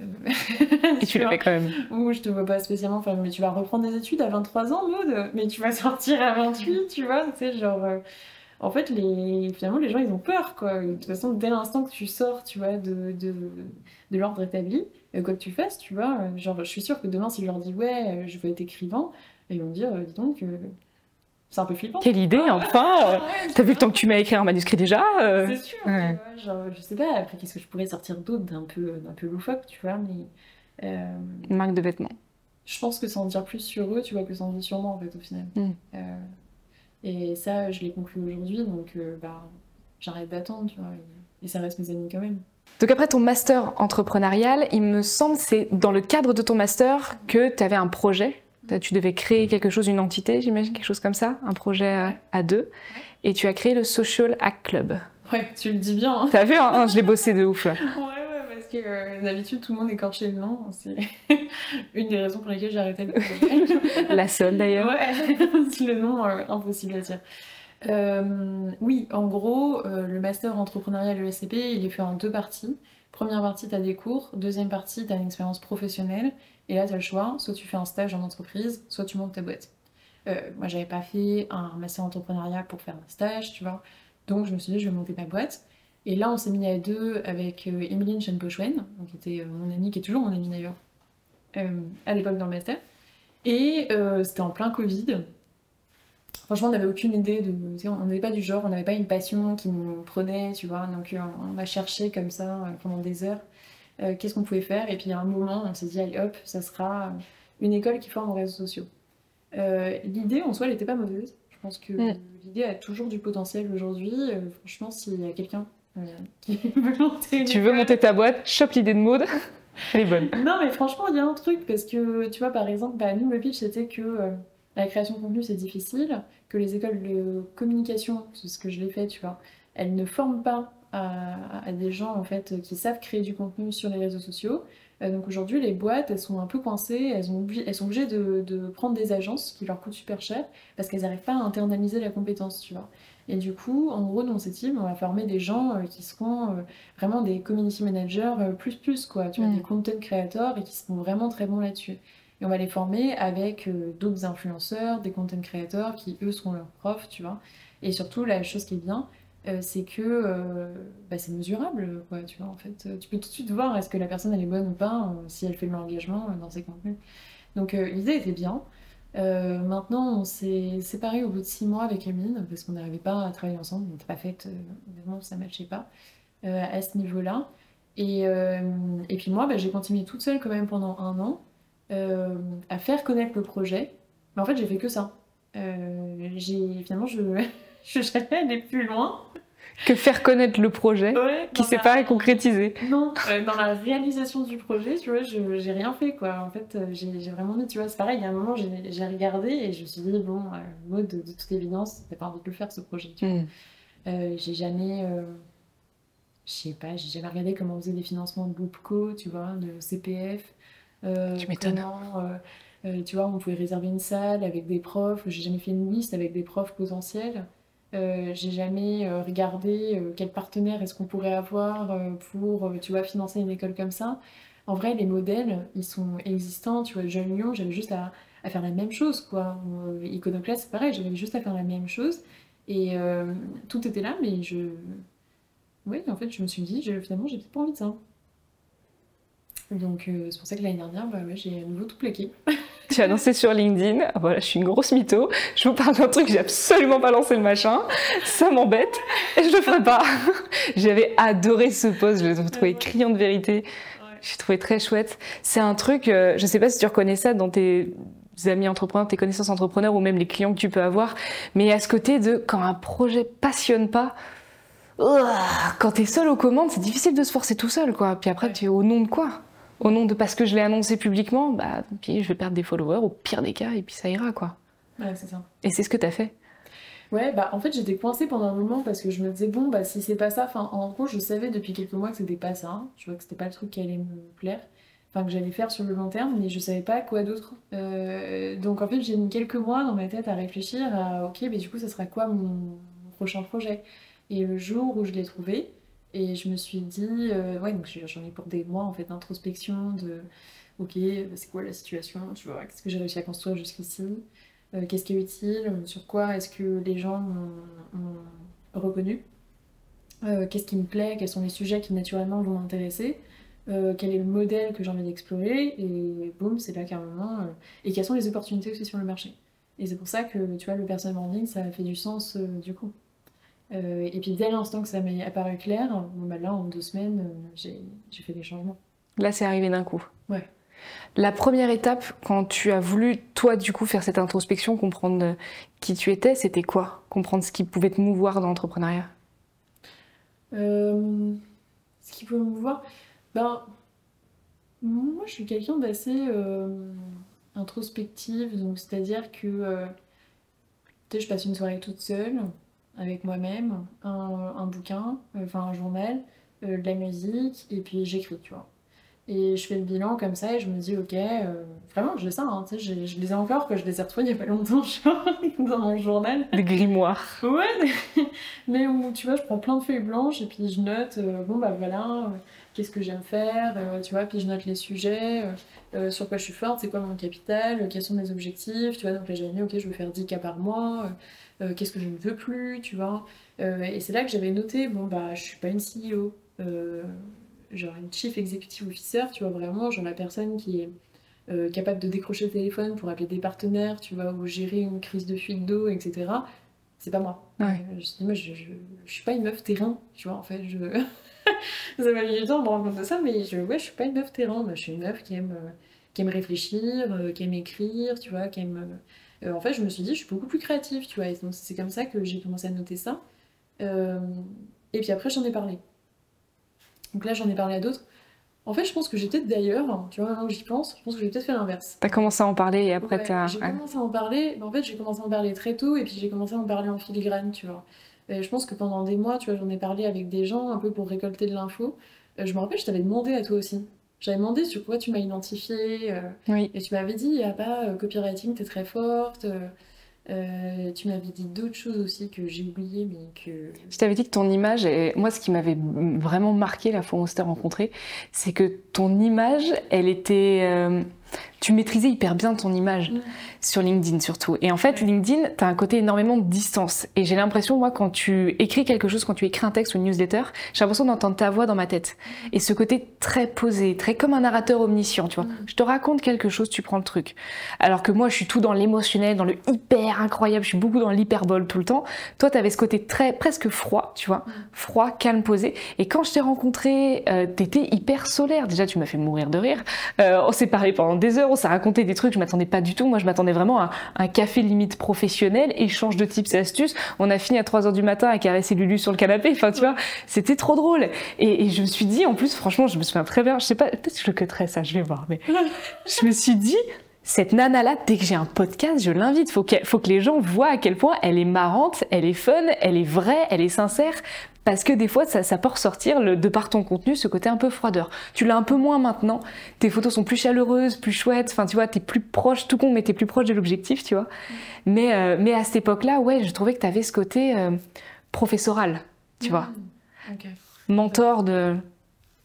euh, <laughs> Et tu <laughs> vois. fait quand même. Ou je te vois pas spécialement, enfin, mais tu vas reprendre des études à 23 ans, Maud, mais tu vas sortir à 28, tu vois, tu sais, genre... En fait, les... finalement, les gens, ils ont peur, quoi. De toute façon, dès l'instant que tu sors, tu vois, de, de, de l'ordre établi, quoi que tu fasses, tu vois, genre, je suis sûre que demain, si je leur dis, ouais, je veux être écrivain, ils vont me dire, euh, dis donc, euh, c'est un peu flippant. Quelle idée, enfin euh, Ouais, T'as vu le temps que tu m'as écrit un manuscrit déjà euh, c'est sûr, ouais. tu vois, genre, je sais pas, après, qu'est-ce que je pourrais sortir d'autre d'un peu, d'un peu loufoque, tu vois, mais... euh, Une marque de vêtements. Je pense que ça en dire plus sur eux, tu vois, que ça en dit sur moi, en fait, au final. Mm. Euh, et ça, je l'ai conclu aujourd'hui, donc euh, bah, j'arrête d'attendre, tu vois, et, et ça reste mes amis quand même. Donc après ton master entrepreneurial, il me semble c'est dans le cadre de ton master que tu avais un projet Tu devais créer quelque chose, une entité, j'imagine, quelque chose comme ça, un projet à deux. Et tu as créé le Social Hack Club. Ouais, tu le dis bien. Hein. T'as vu, hein, je l'ai bossé de ouf. ouais, ouais, parce que euh, d'habitude, tout le monde écorchait le nom. C'est <laughs> une des raisons pour lesquelles j'ai arrêté le <laughs> La seule d'ailleurs. Ouais, <laughs> le nom, euh, impossible à dire. Euh, oui, en gros, le master entrepreneurial ESCP, il est fait en deux parties. Première partie, tu as des cours. Deuxième partie, tu as une expérience professionnelle. Et là, tu as le choix. Soit tu fais un stage en entreprise, soit tu montes ta boîte. Euh, moi, j'avais pas fait un master entrepreneuriat pour faire un stage, tu vois. Donc, je me suis dit, je vais monter ma boîte. Et là, on s'est mis à deux avec euh, Emeline Chen-Pochwen, qui était euh, mon amie, qui est toujours mon amie d'ailleurs, à l'époque dans le master. Et c'était en plein Covid. Franchement, on n'avait aucune idée de. On n'avait pas du genre, on n'avait pas une passion qui nous prenait, tu vois. Donc, on a cherché comme ça pendant des heures qu'est-ce qu'on pouvait faire. Et puis, à un moment, on s'est dit, allez hop, ça sera une école qui forme aux réseaux sociaux. Euh, l'idée en soi, elle n'était pas mauvaise. Je pense que mm. l'idée a toujours du potentiel aujourd'hui. Euh, franchement, s'il y a quelqu'un euh, <laughs> qui veut monter. Tu veux monter ta boîte, chope l'idée de mode. Elle est bonne. Non, mais franchement, il y a un truc parce que tu vois, par exemple, bah, nous, le pitch c'était que la création de contenu c'est difficile, que les écoles de communication, c'est ce que je l'ai fait, tu vois, elles ne forment pas à, à, des gens en fait qui savent créer du contenu sur les réseaux sociaux. Euh, donc aujourd'hui, les boîtes, elles sont un peu coincées, elles, ont elles sont obligées de, prendre des agences qui leur coûtent super cher parce qu'elles n'arrivent pas à internaliser la compétence, tu vois. Et du coup, en gros, dans cette team, on va former des gens euh, qui seront euh, vraiment des community managers plus plus, quoi, tu vois, des content creators et qui seront vraiment très bons là-dessus. Et on va les former avec d'autres influenceurs, des content creators qui, eux, seront leurs profs, tu vois. Et surtout, la chose qui est bien, euh, c'est que euh, bah, c'est mesurable, tu en fait. Tu peux tout de suite voir est-ce que la personne elle est bonne ou pas, euh, si elle fait de l'engagement dans ses contenus. Donc l'idée était bien. maintenant, on s'est séparés au bout de six mois avec Amine, parce qu'on n'arrivait pas à travailler ensemble, on n'était pas fait, évidemment, ça ne matchait pas à ce niveau-là. Et, puis moi, bah, j'ai continué toute seule quand même pendant un an à faire connaître le projet. Mais en fait, j'ai fait que ça. finalement, je <laughs> je suis jamais allée plus loin. Que faire connaître le projet qui s'est pas concrétisé. Non, euh, dans la réalisation du projet, tu vois, je j'ai rien fait quoi. En fait, euh, j'ai vraiment mis, tu vois, c'est pareil, il y a un moment, j'ai regardé et je me suis dit, bon, euh, mode de, toute évidence, t'as pas envie de le faire ce projet, tu vois. Hmm. j'ai jamais, je sais pas, j'ai jamais regardé comment on faisait des financements de Boopco, tu vois, de CPF. tu m'étonnes. tu vois, on pouvait réserver une salle avec des profs. J'ai jamais fait une liste avec des profs potentiels. Euh, j'ai jamais euh, regardé euh, quel partenaire est-ce qu'on pourrait avoir pour, tu vois, financer une école comme ça. En vrai, les modèles, ils sont existants. Tu vois, Jeune Lyon, j'avais juste à, faire la même chose, quoi. Iconoclast, c'est pareil, j'avais juste à faire la même chose. Et tout était là, mais je... Oui, en fait, je me suis dit, finalement, j'ai peut-être pas envie de ça. Donc, c'est pour ça que l'année dernière, bah, j'ai à nouveau tout plaqué. <laughs> Tu as lancé sur LinkedIn. Voilà, je suis une grosse mytho. Je vous parle d'un truc, j'ai absolument pas lancé le machin. Ça m'embête et je le ferai pas. <laughs> J'avais adoré ce post, je l'ai trouvé criant de vérité. J'ai trouvé très chouette. C'est un truc, euh, je sais pas si tu reconnais ça dans tes amis entrepreneurs, tes connaissances entrepreneurs ou même les clients que tu peux avoir, mais à ce côté de quand un projet passionne pas, quand tu es seul aux commandes, c'est difficile de se forcer tout seul, quoi. Puis après, tu es au nom de quoi? Au nom de parce que je l'ai annoncé publiquement, bah, puis je vais perdre des followers au pire des cas et puis ça ira quoi. Ouais, c'est ça. Et c'est ce que tu as fait. Ouais, bah en fait j'étais coincée pendant un moment parce que je me disais bon bah si c'est pas ça, enfin en gros je savais depuis quelques mois que c'était pas ça, je vois que c'était pas le truc qui allait me plaire, enfin que j'allais faire sur le long terme, mais je savais pas quoi d'autre. Euh, donc en fait j'ai mis quelques mois dans ma tête à réfléchir à ok mais du coup ça sera quoi mon prochain projet? Et le jour où je l'ai trouvé, et je me suis dit, euh, ouais, donc j'en ai pour des mois en fait d'introspection, de ok, c'est quoi la situation, tu vois, qu'est-ce que j'ai réussi à construire jusqu'ici, euh, qu'est-ce qui est utile, sur quoi est-ce que les gens m'ont reconnu, euh, qu'est-ce qui me plaît, quels sont les sujets qui naturellement vont m'intéresser, quel est le modèle que j'ai envie d'explorer, et boum, c'est là qu'à un moment, et quelles sont les opportunités aussi sur le marché. Et c'est pour ça que, tu vois, le personal branding, ça fait du sens du coup. Euh, et puis dès l'instant que ça m'est apparu clair, bah là en deux semaines, euh, j'ai fait des changements. Là c'est arrivé d'un coup. Ouais. La première étape, quand tu as voulu, toi, du coup, faire cette introspection, comprendre euh, qui tu étais, c'était quoi? Comprendre ce qui pouvait te mouvoir dans l'entrepreneuriat? Ce qui pouvait me mouvoir? Ben, moi, je suis quelqu'un d'assez introspective, donc c'est-à-dire que euh, tu sais, je passe une soirée toute seule avec moi-même, un, un bouquin, euh, enfin un journal, euh, de la musique, et puis j'écris, tu vois. Et je fais le bilan comme ça et je me dis, ok, euh, vraiment, j'ai ça, hein, tu sais, j'ai- je les ai encore, que je les ai retrouvés il y a pas longtemps, <laughs> genre, dans mon journal. Les grimoires. Ouais, <laughs> mais où tu vois, je prends plein de feuilles blanches et puis je note, euh, bon bah voilà, qu'est-ce que j'aime faire, euh, tu vois, puis je note les sujets, euh, euh, sur quoi je suis forte, c'est quoi mon capital, quels sont mes objectifs, tu vois, donc là j'avais mis, ok, je veux faire 10 cas par mois, euh, qu'est-ce que je ne veux plus, tu vois, et c'est là que j'avais noté, bon bah je suis pas une CEO, genre une chief executive officer, tu vois, vraiment, genre la personne qui est capable de décrocher le téléphone pour appeler des partenaires, tu vois, ou gérer une crise de fuite d'eau, etc. C'est pas moi. Ouais. Je dis, moi, je, je, je suis pas une meuf terrain, tu vois, en fait, je... <laughs> ça m'a mis du temps de me rendre compte de ça, mais je, ouais, je suis pas une meuf terrain, je suis une meuf qui aime, euh, qui aime réfléchir, euh, qui aime écrire, tu vois, qui aime... euh, en fait, je me suis dit, je suis beaucoup plus créative, tu vois, et donc c'est comme ça que j'ai commencé à noter ça. Et puis après, j'en ai parlé. Donc là, j'en ai parlé à d'autres. En fait, je pense que j'ai peut-être d'ailleurs, tu vois, maintenant que j'y pense, je pense que j'ai peut-être fait l'inverse. T'as commencé à en parler et après Ouais, t'as. J'ai commencé à en parler, mais en fait j'ai commencé à en parler très tôt et puis j'ai commencé à en parler en filigrane, tu vois. Et je pense que pendant des mois, tu vois, j'en ai parlé avec des gens un peu pour récolter de l'info. Euh, je me rappelle, je t'avais demandé à toi aussi. J'avais demandé sur quoi tu m'as identifié euh, Oui. et tu m'avais dit, il n'y a pas euh, copywriting, t'es très forte. euh, euh, tu m'avais dit d'autres choses aussi que j'ai oubliées, mais que. Je t'avais dit que ton image, et moi ce qui m'avait vraiment marqué la fois où on s'était rencontrés, c'est que ton image, elle était... euh, tu maîtrisais hyper bien ton image, sur LinkedIn surtout. Et en fait. LinkedIn, t'as un côté énormément de distance. Et j'ai l'impression, moi, quand tu écris quelque chose, quand tu écris un texte ou une newsletter, j'ai l'impression d'entendre ta voix dans ma tête. Et ce côté très posé, très comme un narrateur omniscient, tu vois. Je te raconte quelque chose, tu prends le truc. Alors que moi, je suis tout dans l'émotionnel, dans le hyper incroyable, je suis beaucoup dans l'hyperbole tout le temps. Toi, t'avais ce côté très, presque froid, tu vois. Froid, calme, posé. Et quand je t'ai rencontré, euh, t'étais hyper solaire. Déjà, tu m'as fait mourir de rire. Euh, on s'est parlé pendant des heures, on s'est raconté des trucs, je m'attendais pas du tout. Moi, je m'attendais vraiment à un café limite professionnel, échange de tips et astuces. On a fini à 3 heures du matin à caresser Lulu sur le canapé. Enfin, tu vois, c'était trop drôle. Et, et je me suis dit, en plus, franchement, je me souviens très bien, je sais pas, peut-être que je le cutterai ça, je vais voir, mais <laughs> je me suis dit, cette nana-là, dès que j'ai un podcast, je l'invite. Faut que, faut que les gens voient à quel point elle est marrante, elle est fun, elle est vraie, elle est sincère. Parce que des fois, ça, ça peut ressortir, le- de par ton contenu, ce côté un peu froideur. Tu l'as un peu moins maintenant. Tes photos sont plus chaleureuses, plus chouettes. Enfin, tu vois, t'es plus proche, tout con, mais t'es plus proche de l'objectif, tu vois. Mais, euh, mais à cette époque-là, ouais, je trouvais que t'avais ce côté euh, professoral, tu vois. Mm. Ok. Mentor de.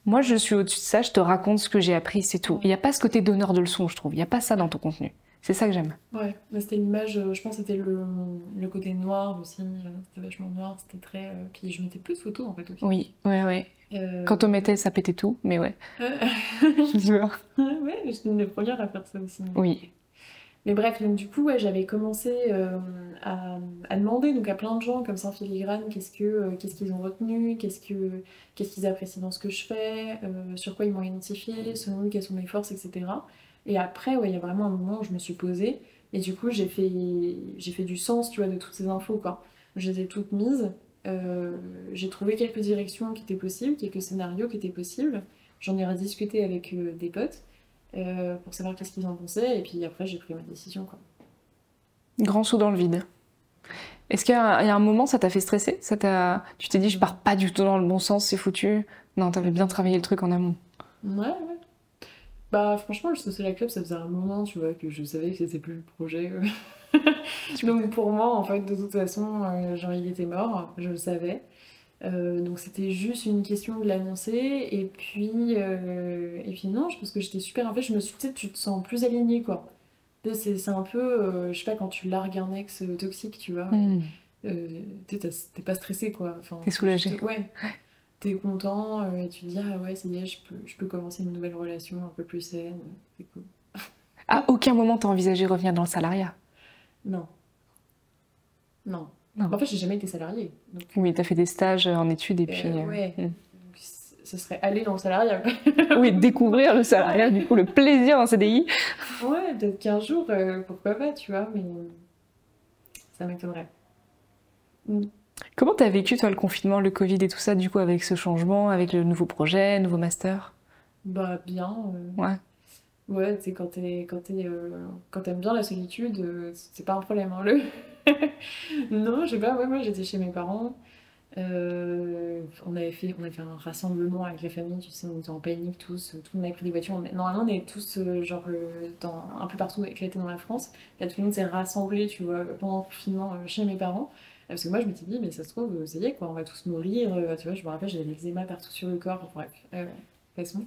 Moi, je suis au-dessus de ça, je te raconte ce que j'ai appris, c'est tout. Il n'y a pas ce côté donneur de leçons, je trouve. Il n'y a pas ça dans ton contenu. C'est ça que j'aime. Ouais, mais c'était l'image, euh, je pense que c'était le, le côté noir aussi, euh, c'était vachement noir, c'était très... euh, Puis je mettais plus de photos en fait. Oui, ouais, ouais. Euh, Quand on mettait, ça pétait tout, mais ouais. euh, <laughs> Tu vois. <laughs> ouais, j'étais une des premières à faire ça aussi. Oui. Mais bref, donc du coup, j'avais commencé euh, à, demander donc à plein de gens comme ça en filigrane, qu'est-ce que euh, qu'est-ce qu'ils ont retenu, qu'est-ce que qu'est-ce qu'ils apprécient dans ce que je fais, euh, sur quoi ils m'ont identifié, selon eux quelles sont mes forces, etc. Et après, ouais, il y a vraiment un moment où je me suis posée et du coup, j'ai fait j'ai fait du sens, tu vois, de toutes ces infos, quoi. Je les ai toutes mises. j'ai trouvé quelques directions qui étaient possibles, quelques scénarios qui étaient possibles. J'en ai rediscuté avec des potes euh, pour savoir qu'est-ce qu'ils en pensaient. Et puis après, j'ai pris ma décision. Quoi. Grand saut dans le vide. Est-ce qu'il y, a un- il y a un moment, ça t'a fait stresser? Ça t'a... Tu t'es dit, je pars pas du tout dans le bon sens, c'est foutu Non, t'avais bien travaillé le truc en amont. Ouais, ouais. Bah, franchement, le Social Club, ça faisait un moment, tu vois, que je savais que c'était plus le projet. euh. <laughs> donc, pour moi, en fait, de toute façon, euh, genre, il était mort, je le savais. Euh, donc, c'était juste une question de l'annoncer. Et puis, euh, et puis, non, je pense que j'étais super. En fait, je me suis dit, tu te sens plus alignée, quoi. C'est c'est un peu, euh, je sais pas, quand tu largues un ex toxique, tu vois. Euh, t'es pas stressé quoi. Enfin, T'es soulagé. Ouais. T'es content et tu te dis ah ouais c'est bien je peux, je peux commencer une nouvelle relation un peu plus saine. C'est cool. À aucun moment t'as envisagé revenir dans le salariat? Non. Non. Non. En fait j'ai jamais été salariée. Donc, Oui, t'as fait des stages en études et euh, puis... euh, ouais. mm. Donc, c- ce serait aller dans le salariat. <laughs> Oui, découvrir le salariat, du coup, le plaisir d'un CDI. ouais, peut-être qu'un jour, euh, pourquoi pas, tu vois, mais ça m'étonnerait. Comment t'as vécu, toi, le confinement, le Covid et tout ça, du coup, avec ce changement, avec le nouveau projet, nouveau master? Bah bien. euh, Ouais. Ouais, tu sais, quand euh, t'aimes bien la solitude, euh, c'est pas un problème, hein, le... <laughs> Non, je sais pas, ouais, moi j'étais chez mes parents, euh, on avait fait, on avait fait un rassemblement avec les familles, tu sais, on était en panique tous, tout le monde avait pris des voitures, on normalement on est tous, euh, genre, euh, dans, un peu partout éclatés dans la France, là tout le monde s'est rassemblé, tu vois, pendant le confinement euh, chez mes parents, parce que moi je m'étais dit, mais ça se trouve, euh, ça y est, quoi, on va tous mourir, euh, tu vois, je me rappelle, j'avais l'eczéma partout sur le corps, bref, euh, passons.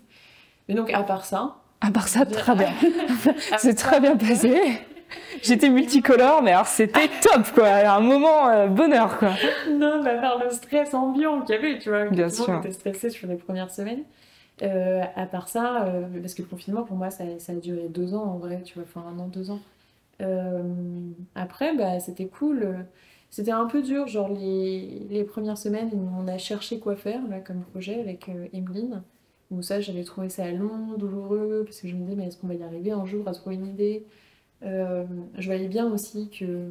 Mais donc, à part ça... À part ça, très bien. à <laughs> C'est très bien passé. J'étais multicolore, mais alors c'était <laughs> top, quoi. Un moment euh, bonheur, quoi. Non, mais à part le stress ambiant qu'il y avait, tu vois, Bien tout sûr. monde était stressé sur les premières semaines. Euh, à part ça, euh, parce que le confinement, pour moi, ça, ça a duré deux ans en vrai, tu vois, enfin un an, deux ans. Euh, après, bah, c'était cool. C'était un peu dur, genre les, les premières semaines, on a cherché quoi faire, là, comme projet avec Emeline. Où ça, j'avais trouvé ça long, douloureux, parce que je me disais, mais est-ce qu'on va y arriver un jour à trouver une idée? Euh, je voyais bien aussi que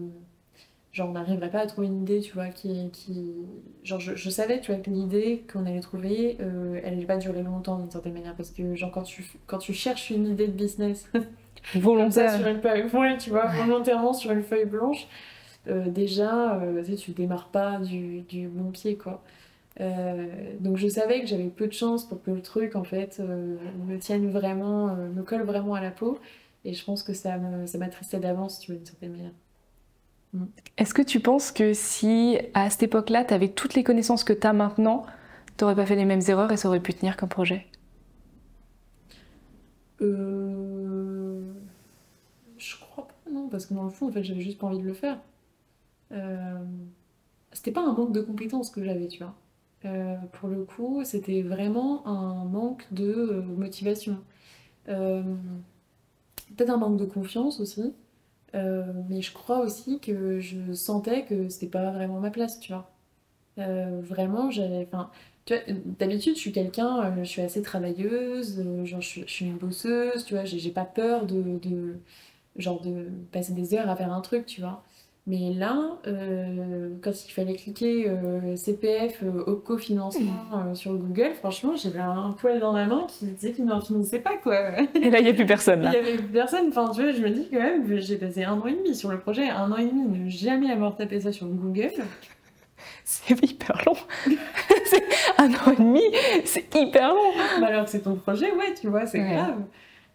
genre on n'arriverait pas à trouver une idée tu vois qui, qui... genre je, je savais tu vois que l'idée qu'on allait trouver euh, elle allait pas durer longtemps d'une certaine manière parce que genre quand tu quand tu cherches une idée de business comme <laughs> ça Volontaire. sur une feuille ouais, tu vois volontairement sur une feuille blanche euh, déjà euh, tu sais, tu démarres pas du, du bon pied quoi donc je savais que j'avais peu de chance pour que le truc en fait me tienne vraiment me colle vraiment à la peau et je pense que ça m'attristait d'avance tu vois d'une certaine manière Est-ce que tu penses que si, à cette époque-là, tu avais toutes les connaissances que tu as maintenant, t'aurais pas fait les mêmes erreurs et ça aurait pu tenir comme projet? Euh... Je crois pas, non, parce que dans le fond, en fait, j'avais juste pas envie de le faire. Euh, C'était pas un manque de compétences que j'avais, tu vois. Euh, pour le coup, c'était vraiment un manque de euh, motivation. Peut-être un manque de confiance aussi, Euh, mais je crois aussi que je sentais que c'était pas vraiment ma place, tu vois. Euh, vraiment, j'avais, tu vois, d'habitude, je suis quelqu'un, euh, je suis assez travailleuse, genre, je, suis je suis une bosseuse, tu vois, j'ai j'ai pas peur de, de, genre, de passer des heures à faire un truc, tu vois. Mais là, euh, quand il fallait cliquer euh, CPF, euh, au cofinancement euh, sur Google, franchement, j'avais un poil dans la main qui disait qu'il n'en finissait pas, quoi. Et là, il n'y a plus personne, <laughs> Il là. y avait personne, enfin tu vois, je me dis quand même, que j'ai passé un an et demi sur le projet, un an et demi, ne jamais avoir tapé ça sur Google. <laughs> C'est hyper long. <laughs> C'est un an et demi, c'est hyper long. Bah alors que c'est ton projet, ouais, tu vois, c'est Ouais. grave.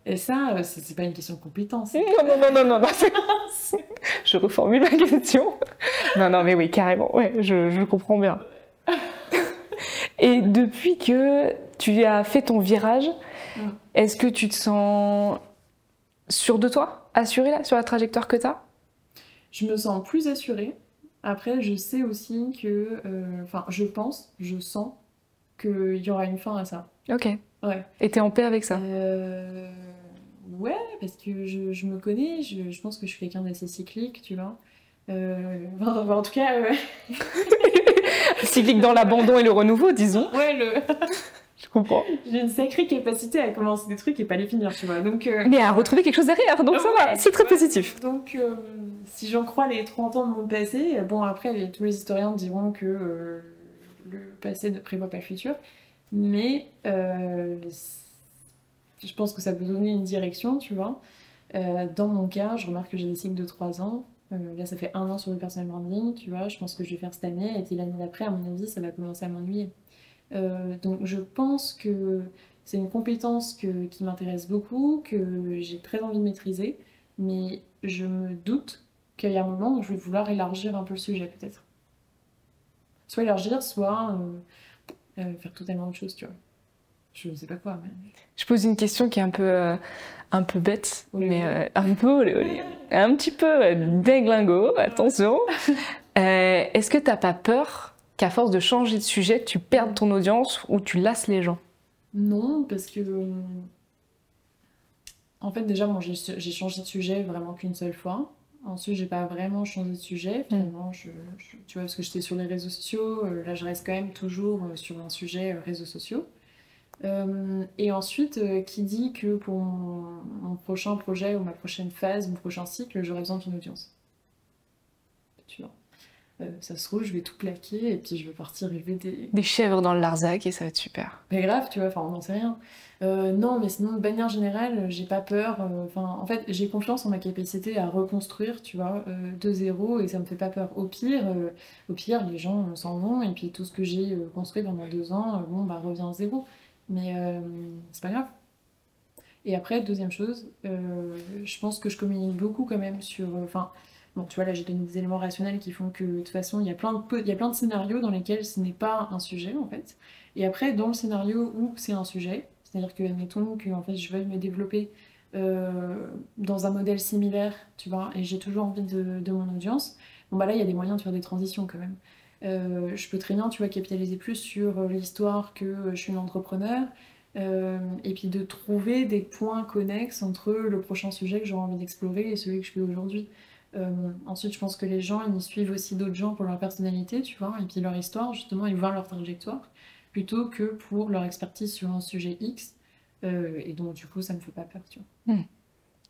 Et ça, euh, c'est pas une question de compétence. Non, non, non, non, non, non. <laughs> Je reformule ma question. Non, non, mais oui, carrément. Ouais, je, je comprends bien. <laughs> Et depuis que tu as fait ton virage, Mm. est-ce que tu te sens sûr de toi, assuré là, sur la trajectoire que tu as Je me sens plus assurée. Après, je sais aussi que, euh, enfin, je pense, je sens qu'il y aura une fin à ça. Ok. Ouais. Et t'es en paix avec ça? Euh, Ouais, parce que je, je me connais, je, je pense que je suis quelqu'un d'assez cyclique, tu vois. Euh, en tout cas, euh, <laughs> Cyclique dans l'abandon et le renouveau, disons. ouais, le... <laughs> Je comprends. j'ai une sacrée capacité à commencer des trucs et pas les finir, tu vois. Donc, euh, Mais à retrouver quelque chose derrière, donc ça va, c'est très positif. Donc, euh, si j'en crois les 30 ans de mon passé, bon, après, les- tous les historiens diront que le passé ne prévoit pas le futur, mais je pense que ça peut donner une direction, tu vois. Euh, dans mon cas, je remarque que j'ai des cycles de 3 ans. Euh, là, ça fait un an sur le personal branding, tu vois. Je pense que je vais faire cette année, et puis l'année d'après, à mon avis, ça va commencer à m'ennuyer. Euh, donc, je pense que c'est une compétence qui m'intéresse beaucoup, que j'ai très envie de maîtriser, mais je me doute qu'il y a un moment où je vais vouloir élargir un peu le sujet, peut-être. Soit élargir, soit faire totalement autre chose, tu vois. Je ne sais pas quoi, mais... Je pose une question qui est un peu, euh, un peu bête, mais euh, un peu olé, olé. un petit peu déglingo, attention. <laughs> Euh, Est-ce que t'as pas peur qu'à force de changer de sujet, tu perdes ton audience ou tu lasses les gens? Non, parce que... En fait, déjà, moi, j'ai changé de sujet vraiment qu'une seule fois. Ensuite, j'ai pas vraiment changé de sujet. Finalement, je, je- tu vois, parce que j'étais sur les réseaux sociaux, là, je reste quand même toujours sur un sujet réseaux sociaux. Euh, et ensuite, euh, qui dit que pour mon, mon prochain projet ou ma prochaine phase, mon prochain cycle, j'aurai besoin d'une audience. Tu vois. euh, ça se trouve, je vais tout plaquer et puis je vais partir élever des. Des chèvres dans le Larzac et ça va être super. Mais grave, tu vois, enfin, on n'en sait rien. Non, mais sinon, de manière générale, j'ai pas peur. Enfin, en fait, j'ai confiance en ma capacité à reconstruire, tu vois, de zéro et ça me fait pas peur. Au pire, au pire, les gens s'en vont et puis tout ce que j'ai construit pendant deux ans, bon, bah, revient à zéro. Mais euh, c'est pas grave. Et après, deuxième chose, euh, je pense que je communique beaucoup quand même sur. euh, Enfin, bon, tu vois, là j'ai donné des éléments rationnels qui font que de toute façon, il y a plein de, il y a plein de scénarios dans lesquels ce n'est pas un sujet en fait. Et après, dans le scénario où c'est un sujet, c'est-à-dire que, admettons que en fait, je veuille me développer dans un modèle similaire, tu vois, et j'ai toujours envie de, de mon audience, bon bah là, il y a des moyens de faire des transitions quand même. Euh, je peux très bien, tu vois, capitaliser plus sur euh, l'histoire que euh, je suis une entrepreneur, euh, et puis de trouver des points connexes entre le prochain sujet que j'aurai envie d'explorer et celui que je fais aujourd'hui. Euh, ensuite, je pense que les gens, ils suivent aussi d'autres gens pour leur personnalité, tu vois, et puis leur histoire, justement, ils voient leur trajectoire, plutôt que pour leur expertise sur un sujet X. Euh, et donc, du coup, ça me fait pas peur, tu vois.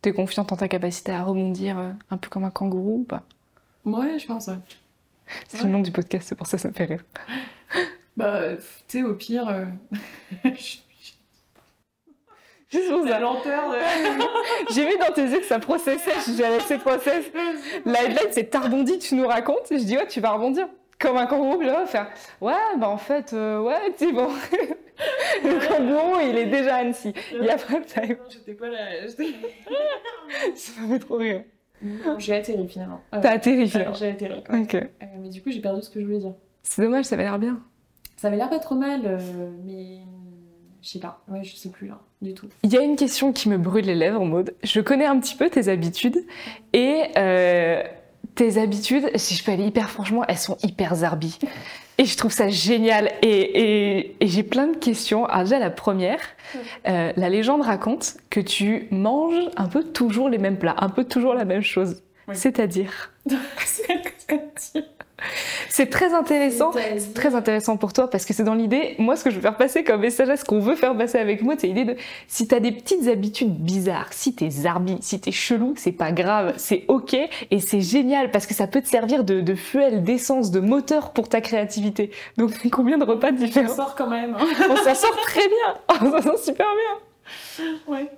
T'es confiante en ta capacité à rebondir un peu comme un kangourou ou pas? Ouais, je pense, ouais. C'est le nom du podcast, c'est pour ça que ça me fait rire. <laughs> Bah, euh, tu sais, au pire, euh, <laughs> Juste la lenteur de... <laughs> J'ai vu dans tes yeux que ça processait, j'ai laissé process. La headline, c'est t'as rebondi, tu nous racontes. Et je dis, ouais, tu vas rebondir. Comme un kangourou, là, faire, ouais, bah en fait, euh, ouais, tu sais, bon. Le kangourou, il est déjà à Annecy. Et après, t'as- Non, J'étais pas là. ça m'a fait trop rire. J'ai atterri finalement. Ah ouais. T'as atterri, finalement. J'ai atterri. quoi. Ok. Euh, mais du coup, j'ai perdu ce que je voulais dire. C'est dommage, ça avait l'air bien. Ça avait l'air pas trop mal, euh, mais je sais pas. Ouais, je sais plus là, du tout. Il y a une question qui me brûle les lèvres, Maud. Je connais un petit peu tes habitudes et euh, tes habitudes, si je peux aller hyper franchement, elles sont hyper zarbi. Et je trouve ça génial. Et, et- et j'ai plein de questions. Alors déjà, la première, euh, la légende raconte que tu manges un peu toujours les mêmes plats, un peu toujours la même chose. Oui. C'est-à-dire, <laughs> C'est-à-dire- c'est très intéressant. C'est très intéressant pour toi parce que c'est dans l'idée, moi ce que je veux faire passer comme message, à ce qu'on veut faire passer avec moi, c'est l'idée de si t'as des petites habitudes bizarres, si t'es zarbi, si t'es chelou, c'est pas grave, c'est ok et c'est génial parce que ça peut te servir de, de fuel, d'essence, de moteur pour ta créativité. Donc combien de repas On différents sort quand même. hein. On s'en sort très bien, on s'en sort super bien. Ouais.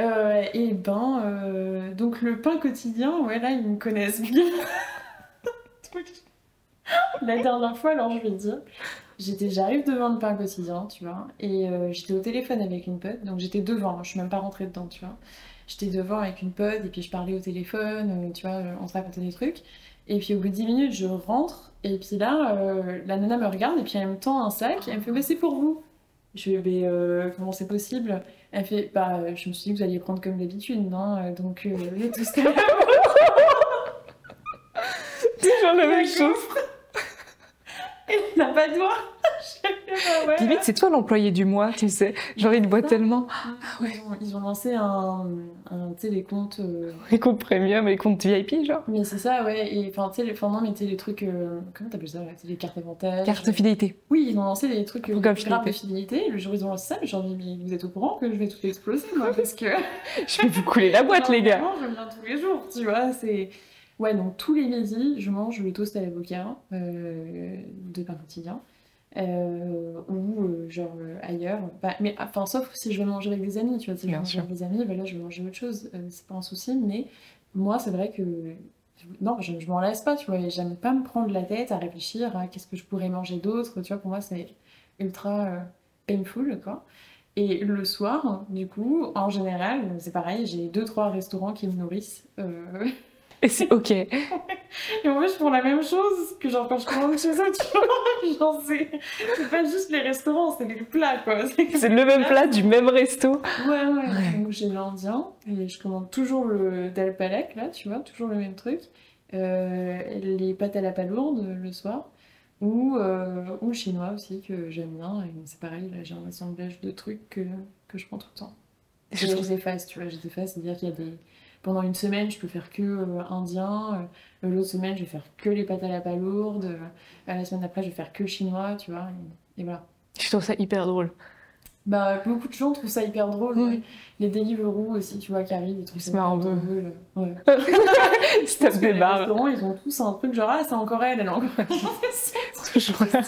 Euh, et ben, euh, donc le pain quotidien, ouais, là, ils me connaissent bien. <laughs> La dernière fois, alors je vais te dire, j'étais, j'arrive devant le pain quotidien, tu vois, et euh, j'étais au téléphone avec une pote, donc j'étais devant, je suis même pas rentrée dedans, tu vois. J'étais devant avec une pote, et puis je parlais au téléphone, euh, tu vois, on se racontait des trucs. Et puis au bout de 10 minutes, je rentre, et puis là, euh, la nana me regarde, et puis elle me tend un sac, et elle me fait, mais c'est pour vous. Je lui mais euh, comment c'est possible? Elle fait, bah, je me suis dit que vous alliez prendre comme d'habitude, non? Donc, <laughs> tout que <laughs> Toujours la même chose. Elle n'a pas de doigt. <laughs> Je fais, bah ouais. Limite, c'est toi l'employé du mois, tu sais. Genre, il te voit tellement. Ils ont, ils ont lancé un, un tu sais, les comptes. euh, Les comptes premium, les comptes VIP, genre. Mais c'est ça, ouais. Et enfin, tu sais, les, enfin, non, mais tu sais, les trucs. euh, comment t'appelles ça? sais, les cartes avantages. Carte fidélité. Oui, ils ont lancé les trucs. euh, Programme fidélité. fidélité. Le jour où ils ont lancé ça, j'ai dit, mais vous êtes au courant que je vais tout exploser, moi, parce que. <laughs> Je vais vous couler la <laughs> boîte, les gars. Vraiment, Je viens tous les jours, tu vois. C'est. Ouais, donc tous les midis, je mange le toast à l'avocat euh, de pain quotidien. Euh, ou euh, genre euh, ailleurs. Bah, mais enfin, sauf si je vais manger avec des amis, tu vois. Si je vais Bien manger sûr. avec des amis, bah là, je vais manger autre chose. C'est pas un souci, mais moi, c'est vrai que. Non, je, je m'en lasse pas, tu vois. et J'aime pas me prendre la tête à réfléchir à qu'est-ce que je pourrais manger d'autre, tu vois. Pour moi, c'est ultra euh, painful, quoi. Et le soir, du coup, en général, c'est pareil, j'ai deux, trois restaurants qui me nourrissent. euh, <laughs> Et c'est ok. Et en fait, je font la même chose que genre quand je commande chez eux, tu vois. <laughs> Genre, c'est c'est pas juste les restaurants, c'est les plats, quoi. <laughs> C'est le même plat du même resto. Ouais, ouais. Donc j'ai l'indien et je commande toujours le dal palak, là, tu vois, toujours le même truc. Euh, les pâtes à la palourde le soir. Ou, euh, ou le chinois aussi, que j'aime bien. Et c'est pareil, là, j'ai un assemblage de trucs que, que je prends tout le temps. Je Je les efface, tu vois, je les efface, c'est-à-dire qu'il y a des... Pendant une semaine, je peux faire que euh, indien, euh, l'autre semaine, je vais faire que les pâtes à la palourde, euh, la semaine d'après, je vais faire que chinois, tu vois, et, et voilà. Je trouve ça hyper drôle. Bah, beaucoup de gens trouvent ça hyper drôle. Mm. ouais. Les Deliveroo aussi, tu vois, qui arrivent, ils trouvent ça un peu. Ouais. <laughs> Des les restaurants, ils ont tous un truc genre, ah, c'est encore elle, elle est encore <laughs> elle.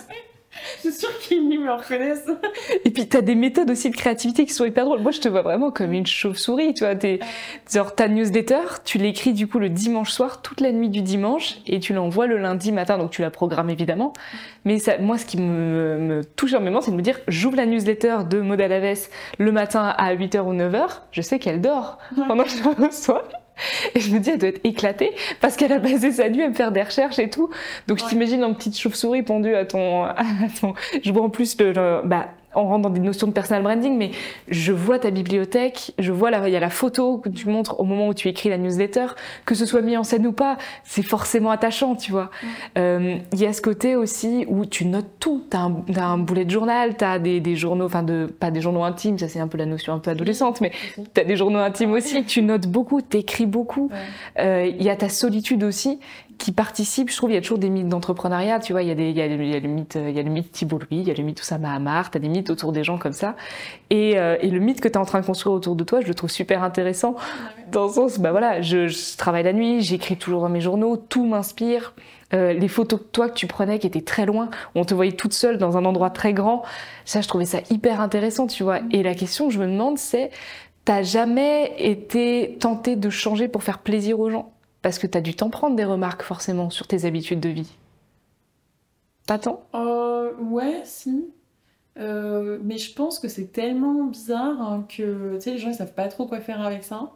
Je suis sûre qu'ils me reconnaissent. Et puis t'as des méthodes aussi de créativité qui sont hyper drôles. Moi je te vois vraiment comme une chauve-souris, tu vois. T'es, genre ta newsletter, tu l'écris du coup le dimanche soir, toute la nuit du dimanche, et tu l'envoies le lundi matin, donc tu la programmes évidemment. Mais ça, moi ce qui me, me touche énormément, c'est de me dire, j'ouvre la newsletter de Maud Alaves le matin à 8h ou 9h, je sais qu'elle dort pendant que je la reçois. Et je me dis, elle doit être éclatée parce qu'elle a passé sa nuit à me faire des recherches et tout. Donc je Ouais. t'imagine en petite chauve-souris pendue à ton, <laughs> à ton. Je vois en plus le, le- bah, on rentre dans des notions de personal branding, mais je vois ta bibliothèque, je vois la, il y a la photo que tu montres au moment où tu écris la newsletter, que ce soit mis en scène ou pas, c'est forcément attachant, tu vois. Euh, Il y a ce côté aussi où tu notes tout. T'as un, t'as un bullet journal, t'as des, des journaux, enfin de, pas des journaux intimes, ça c'est un peu la notion un peu adolescente, mais t'as des journaux intimes aussi. Tu notes beaucoup, t'écris beaucoup. Ouais. Euh, Il y a ta solitude aussi qui participe. Je trouve il y a toujours des mythes d'entrepreneuriat. Tu vois, il y a des, il y a, il y a le mythe, il y a le mythe Thibault Louis, il y a le mythe Oussama Hamar. T'as des mythes autour des gens comme ça. Et, euh, et le mythe que tu es en train de construire autour de toi, je le trouve super intéressant. Dans le sens, bah voilà, je, je travaille la nuit, j'écris toujours dans mes journaux, tout m'inspire. Euh, les photos de toi que tu prenais qui étaient très loin, où on te voyait toute seule dans un endroit très grand, ça je trouvais ça hyper intéressant, tu vois. Et la question que je me demande, c'est, t'as jamais été tenté de changer pour faire plaisir aux gens? Parce que t'as dû t'en prendre des remarques forcément sur tes habitudes de vie. Pas tant Euh, ouais, si. Euh, mais je pense que c'est tellement bizarre hein, que tu sais, les gens ils savent pas trop quoi faire avec ça.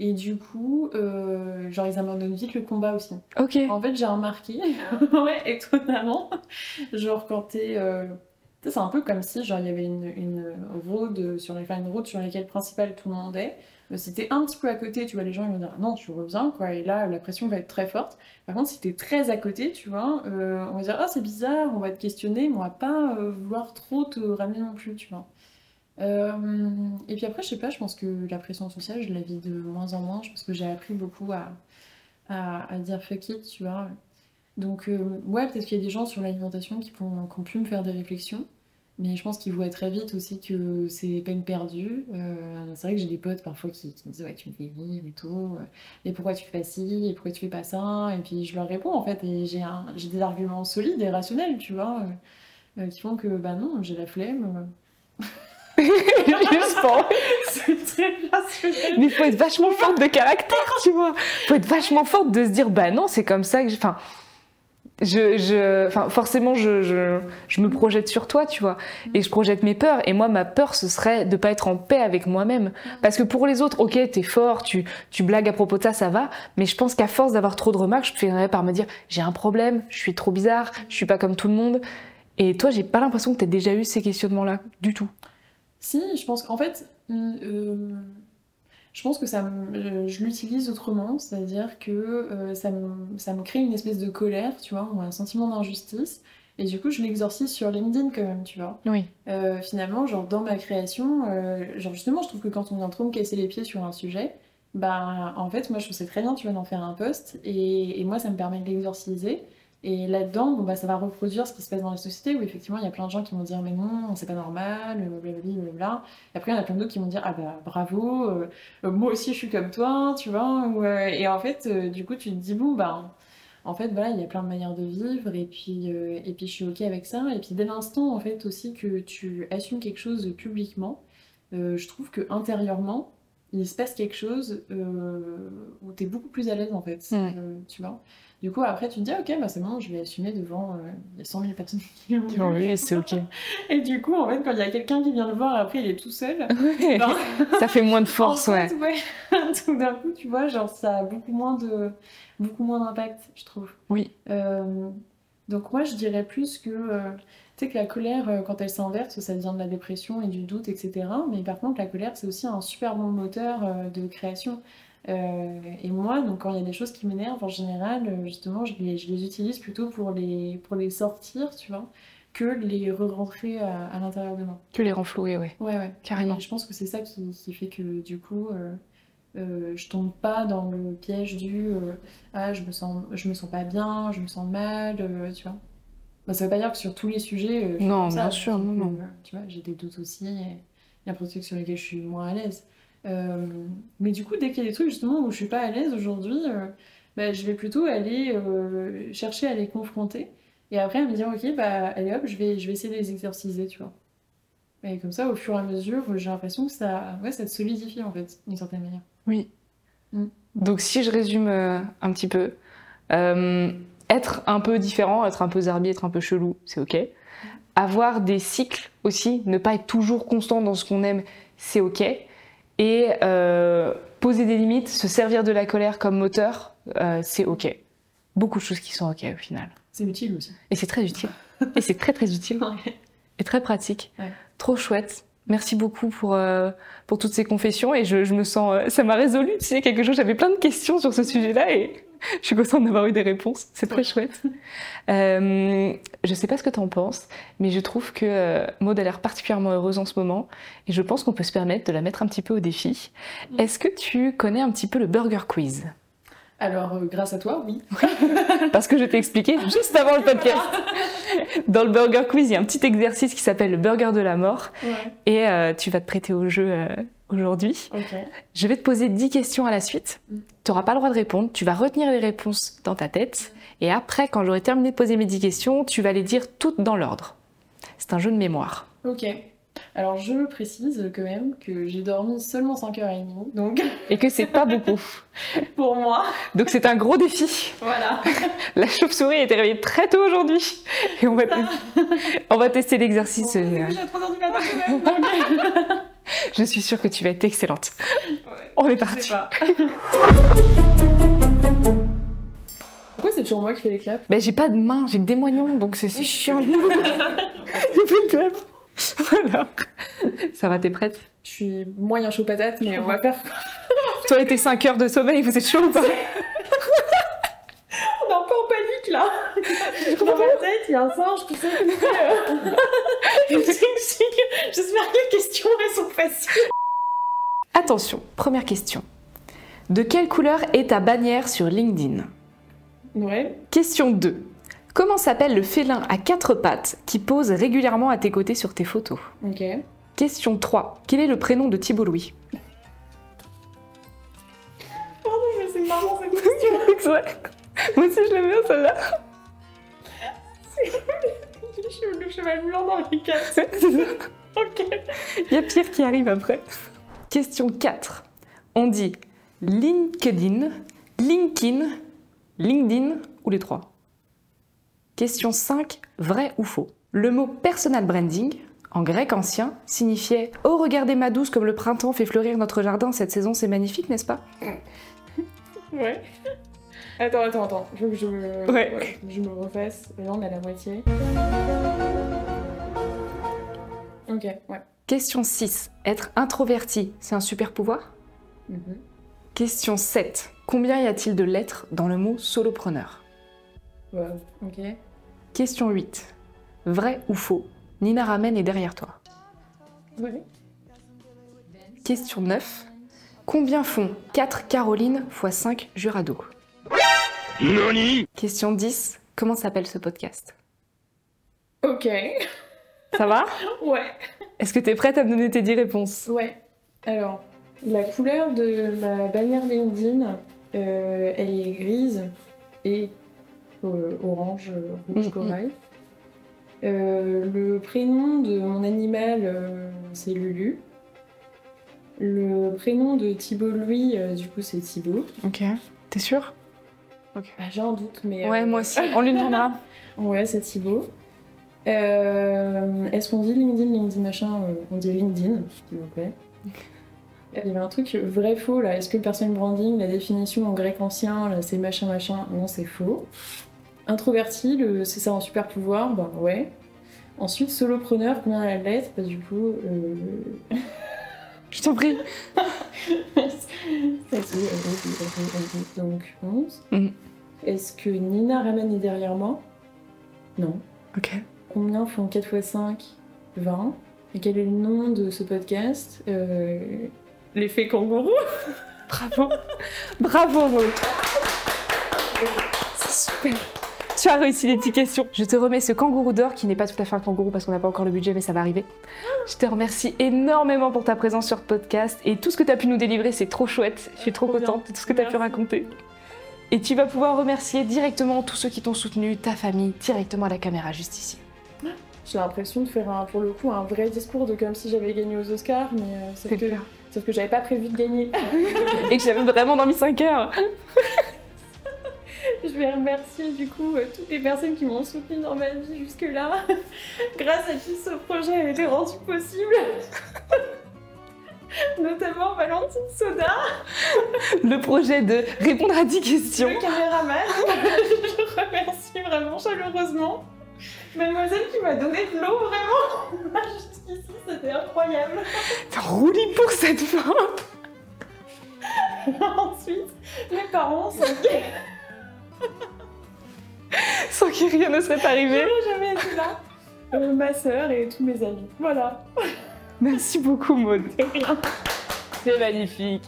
Et du coup, euh, genre ils abandonnent vite le combat aussi. Ok. En fait, j'ai remarqué, <laughs> ouais, étonnamment, genre quand t'es. euh, tu sais, c'est un peu comme si genre il y avait une, une road sur, enfin, une route sur laquelle principale tout le monde est. Si t'es un petit peu à côté, tu vois, les gens ils vont dire non, tu reviens, quoi. Et là, la pression va être très forte. Par contre, si t'es très à côté, tu vois, euh, on va dire ah, c'est bizarre, on va te questionner, mais on va pas euh, vouloir trop te ramener non plus, tu vois. Euh, et puis après, je sais pas, je pense que la pression sociale, je la vis de moins en moins. Je pense que j'ai appris beaucoup à, dire fuck it, tu vois. Donc, ouais, peut-être qu'il y a des gens sur l'alimentation qui, qui ont pu me faire des réflexions, mais je pense qu'ils voient très vite aussi que c'est peine perdue. Euh, c'est vrai que j'ai des potes parfois qui, qui me disent Ouais, tu me fais rire et tout, et pourquoi tu fais ci, et pourquoi tu fais pas ça, et puis je leur réponds en fait, et j'ai un, j'ai des arguments solides et rationnels, tu vois, euh, qui font que bah non, j'ai la flemme. <laughs> Juste pour- <laughs> C'est très rationnel. Mais il faut être vachement forte de caractère, tu vois. faut être vachement forte de se dire, bah non, c'est comme ça que je. Enfin, je, je, enfin, forcément, je, je, je me projette sur toi, tu vois. Et je projette mes peurs. Et moi, ma peur, ce serait de pas être en paix avec moi-même. Parce que pour les autres, ok, t'es fort, tu, tu blagues à propos de ça, ça va. Mais je pense qu'à force d'avoir trop de remarques, je finirais par me dire, j'ai un problème, je suis trop bizarre, je suis pas comme tout le monde. Et toi, j'ai pas l'impression que t'aies déjà eu ces questionnements-là, du tout. Si, je pense qu'en fait, euh, je pense que ça me- je l'utilise autrement, c'est-à-dire que euh, ça me, ça me crée une espèce de colère, tu vois, ou un sentiment d'injustice, et du coup, je l'exorcise sur LinkedIn quand même, tu vois. Oui. Euh, finalement, genre dans ma création, euh, genre justement, je trouve que quand on vient trop me casser les pieds sur un sujet, bah en fait, moi je c'est très bien, tu vas d'en faire un post, et, et moi ça me permet de l'exorciser. Et là-dedans, bon, bah, ça va reproduire ce qui se passe dans la société où effectivement il y a plein de gens qui vont dire mais non, c'est pas normal, euh, blablabla. Et après il y en a plein d'autres qui vont dire ah bah bravo, euh, moi aussi je suis comme toi, tu vois. ou, euh, et en fait, euh, du coup, tu te dis bon, bah en fait, voilà, il y a plein de manières de vivre et puis, et puis je suis ok avec ça. Et puis dès l'instant en fait aussi que tu assumes quelque chose publiquement, je trouve que intérieurement, il se passe quelque chose où tu es beaucoup plus à l'aise en fait, tu vois. Du coup, après, tu te dis, ok, bah c'est bon, je vais assumer devant euh, les 100 000 personnes qui l'ont vu. Oui, c'est ok. <laughs> Et du coup, en fait, quand il y a quelqu'un qui vient le voir, après, il est tout seul. <laughs> Ouais. ben, <laughs> Ça fait moins de en force, ouais. fait, ouais. Tout d'un coup, tu vois, genre, ça a beaucoup moins de, beaucoup moins d'impact, je trouve. Oui. Euh, donc moi, je dirais plus que, euh, tu sais, que la colère, quand elle s'inverse, ça devient de la dépression et du doute, etc. Mais par contre, la colère, c'est aussi un super bon moteur de création. Euh, et moi, donc quand il y a des choses qui m'énervent, en général, euh, justement, je les, je les utilise plutôt pour les, pour les sortir, tu vois, que de les re-rentrer à, à l'intérieur de moi. Que les renflouer, ouais. Ouais, ouais. Carrément. Et je pense que c'est ça qui, qui fait que du coup, euh, euh, je tombe pas dans le piège du euh, ah, je me sens, je me sens pas bien, je me sens mal, tu vois. Bah, ça veut pas dire que sur tous les sujets, Non, comme ça, bien sûr, non, non. tu vois, j'ai des doutes aussi. et- Il y a de trucs sur lesquels je suis moins à l'aise. Euh, mais du coup, dès qu'il y a des trucs justement où je suis pas à l'aise aujourd'hui, euh, bah, je vais plutôt aller euh, chercher à les confronter. Et après, à me dire, ok, bah, allez hop, je vais, je vais essayer de les exorciser, tu vois. Et comme ça, au fur et à mesure, j'ai l'impression que ça, ouais, ça te solidifie en fait, d'une certaine manière. Oui. Mm. Donc si je résume un petit peu, être un peu différent, être un peu zarbi, être un peu chelou, c'est ok. Avoir des cycles aussi, ne pas être toujours constant dans ce qu'on aime, c'est ok. Et euh, poser des limites, se servir de la colère comme moteur, euh, c'est ok. Beaucoup de choses qui sont ok au final. C'est utile aussi. Et c'est très utile. Et c'est très très utile. <laughs> Et très pratique. Ouais. Trop chouette. Merci beaucoup pour, euh, pour toutes ces confessions et je, je me sens, euh, ça m'a résolu, tu sais, quelque chose. J'avais plein de questions sur ce sujet-là et <laughs> je suis contente d'avoir eu des réponses. C'est très chouette. Euh, je sais pas ce que tu en penses, mais je trouve que euh, Maud a l'air particulièrement heureuse en ce moment et je pense qu'on peut se permettre de la mettre un petit peu au défi. Mm. Est-ce que tu connais un petit peu le Burger Quiz? Alors, euh, grâce à toi, oui. <laughs> Parce que je t'ai expliqué juste avant le podcast. Dans le Burger Quiz, il y a un petit exercice qui s'appelle le Burger de la mort Ouais. et euh, tu vas te prêter au jeu euh, aujourd'hui. Je vais te poser 10 questions à la suite. Mm. Tu n'auras pas le droit de répondre, tu vas retenir les réponses dans ta tête et après, quand j'aurai terminé de poser mes 10 questions, tu vas les dire toutes dans l'ordre. C'est un jeu de mémoire. Ok. Alors, je précise quand même que j'ai dormi seulement 5h30. Donc, <laughs> Et que c'est pas beaucoup. <laughs> pour moi, Donc c'est un gros défi. voilà. <laughs> La chauve-souris était réveillée très tôt aujourd'hui. Et on va, on va tester l'exercice. Euh, j'ai 3h du matin quand même. Je suis sûre que tu vas être excellente. Ouais, On est parti. pas. Pourquoi c'est toujours moi qui fais les claps Ben, j'ai pas de main, j'ai des moignons, donc c'est chiant. <laughs> J'ai plus de clap. Voilà. Ça va, t'es prête? Je suis moyen chaud patate, mais on va faire. Toi et tes 5 heures de sommeil, vous êtes chaud ou pas? On est un peu en panique là. Dans ma tête, il y a un singe qui fait. euh, <laughs> J'espère que les questions elles sont faciles. Attention, première question. De quelle couleur est ta bannière sur LinkedIn? Ouais. Question 2. Comment s'appelle le félin à quatre pattes qui pose régulièrement à tes côtés sur tes photos? Ok. Question 3. Quel est le prénom de Thibault Louis? Pardon, mais c'est marrant cette question. <laughs> Moi aussi je l'aime bien celle-là. Le cheval blanc dans les. Ok. Il y a pire qui arrive après. Question 4. On dit LinkedIn, LinkedIn, LinkedIn ou les trois? Question 5. Vrai ou faux? Le mot personal branding, en grec ancien, signifiait Oh, regardez ma douce comme le printemps fait fleurir notre jardin cette saison, c'est magnifique, n'est-ce pas Ouais. Attends, attends, attends. Je veux que je me, Ouais. je me refasse. Là, on est à la moitié. Ok, ouais. Question 6. Être introverti, c'est un super pouvoir? Mhm. Question 7. Combien y a-t-il de lettres dans le mot solopreneur? Ouais, ok. Question 8. Vrai ou faux? Nina Ramen est derrière toi. Ouais. Question 9. Combien font 4 Caroline x 5 Jurado? Question 10. Comment s'appelle ce podcast? Ok. Ça va? <laughs> Ouais. Est-ce que t'es prête à me donner tes 10 réponses? Ouais. Alors, la couleur de ma bannière LinkedIn, euh, elle est grise et euh, orange, euh, rouge Mhm. corail. Euh, le prénom de mon animal, euh, c'est Lulu. Le prénom de Thibault Louis, euh, du coup, c'est Thibault. Ok. T'es sûre Ah, J'ai un doute, mais. Ouais, euh, moi aussi. On lui <laughs> demandera. Ouais, c'est Thibaut. Euh, Est-ce qu'on dit LinkedIn, LinkedIn machin euh, On dit LinkedIn, s'il vous plaît. Il y avait un truc vrai-faux là. Est-ce que le personal branding, la définition en grec ancien, c'est machin machin? Non, c'est faux. Introverti, le- c'est ça un super pouvoir? Bah ouais. Ensuite, solopreneur, combien la lettre Bah du coup. Euh... <laughs> Je t'en prie. <laughs> ça, euh, donc 11. Mhm. Est-ce que Nina Raman est derrière moi? Non. Ok. Combien font 4 x 5 20. Et quel est le nom de ce podcast? Euh... L'effet kangourou <laughs> Bravo. Bravo. C'est super. tu as réussi les petites questions. Je te remets ce kangourou d'or qui n'est pas tout à fait un kangourou parce qu'on n'a pas encore le budget, mais ça va arriver. Je te remercie énormément pour ta présence sur le podcast et tout ce que tu as pu nous délivrer, c'est trop chouette. Je suis trop contente de tout ce que tu as pu Merci. raconter. Et tu vas pouvoir remercier directement tous ceux qui t'ont soutenu, ta famille, directement à la caméra juste ici. J'ai l'impression de faire un, pour le coup un vrai discours de comme si j'avais gagné aux Oscars, mais euh, sauf, que, sauf que j'avais pas prévu de gagner. <laughs> Et que j'avais vraiment dormi 5 heures. <laughs> Je vais remercier du coup euh, toutes les personnes qui m'ont soutenue dans ma vie jusque-là, <laughs> grâce à qui ce projet a été rendu possible. <laughs> Notamment Valentine Soda, <laughs> Le projet de répondre à 10 questions. le caméraman. <laughs> Je remercie vraiment chaleureusement. Mademoiselle qui m'a donné de l'eau, vraiment. Jusqu'ici, c'était incroyable. Roulis pour cette fin. Ensuite, mes parents sont Sans que rien ne serait arrivé. J'aurais jamais été là. Euh, ma sœur et tous mes amis. Voilà. Merci beaucoup, Maud. C'est magnifique.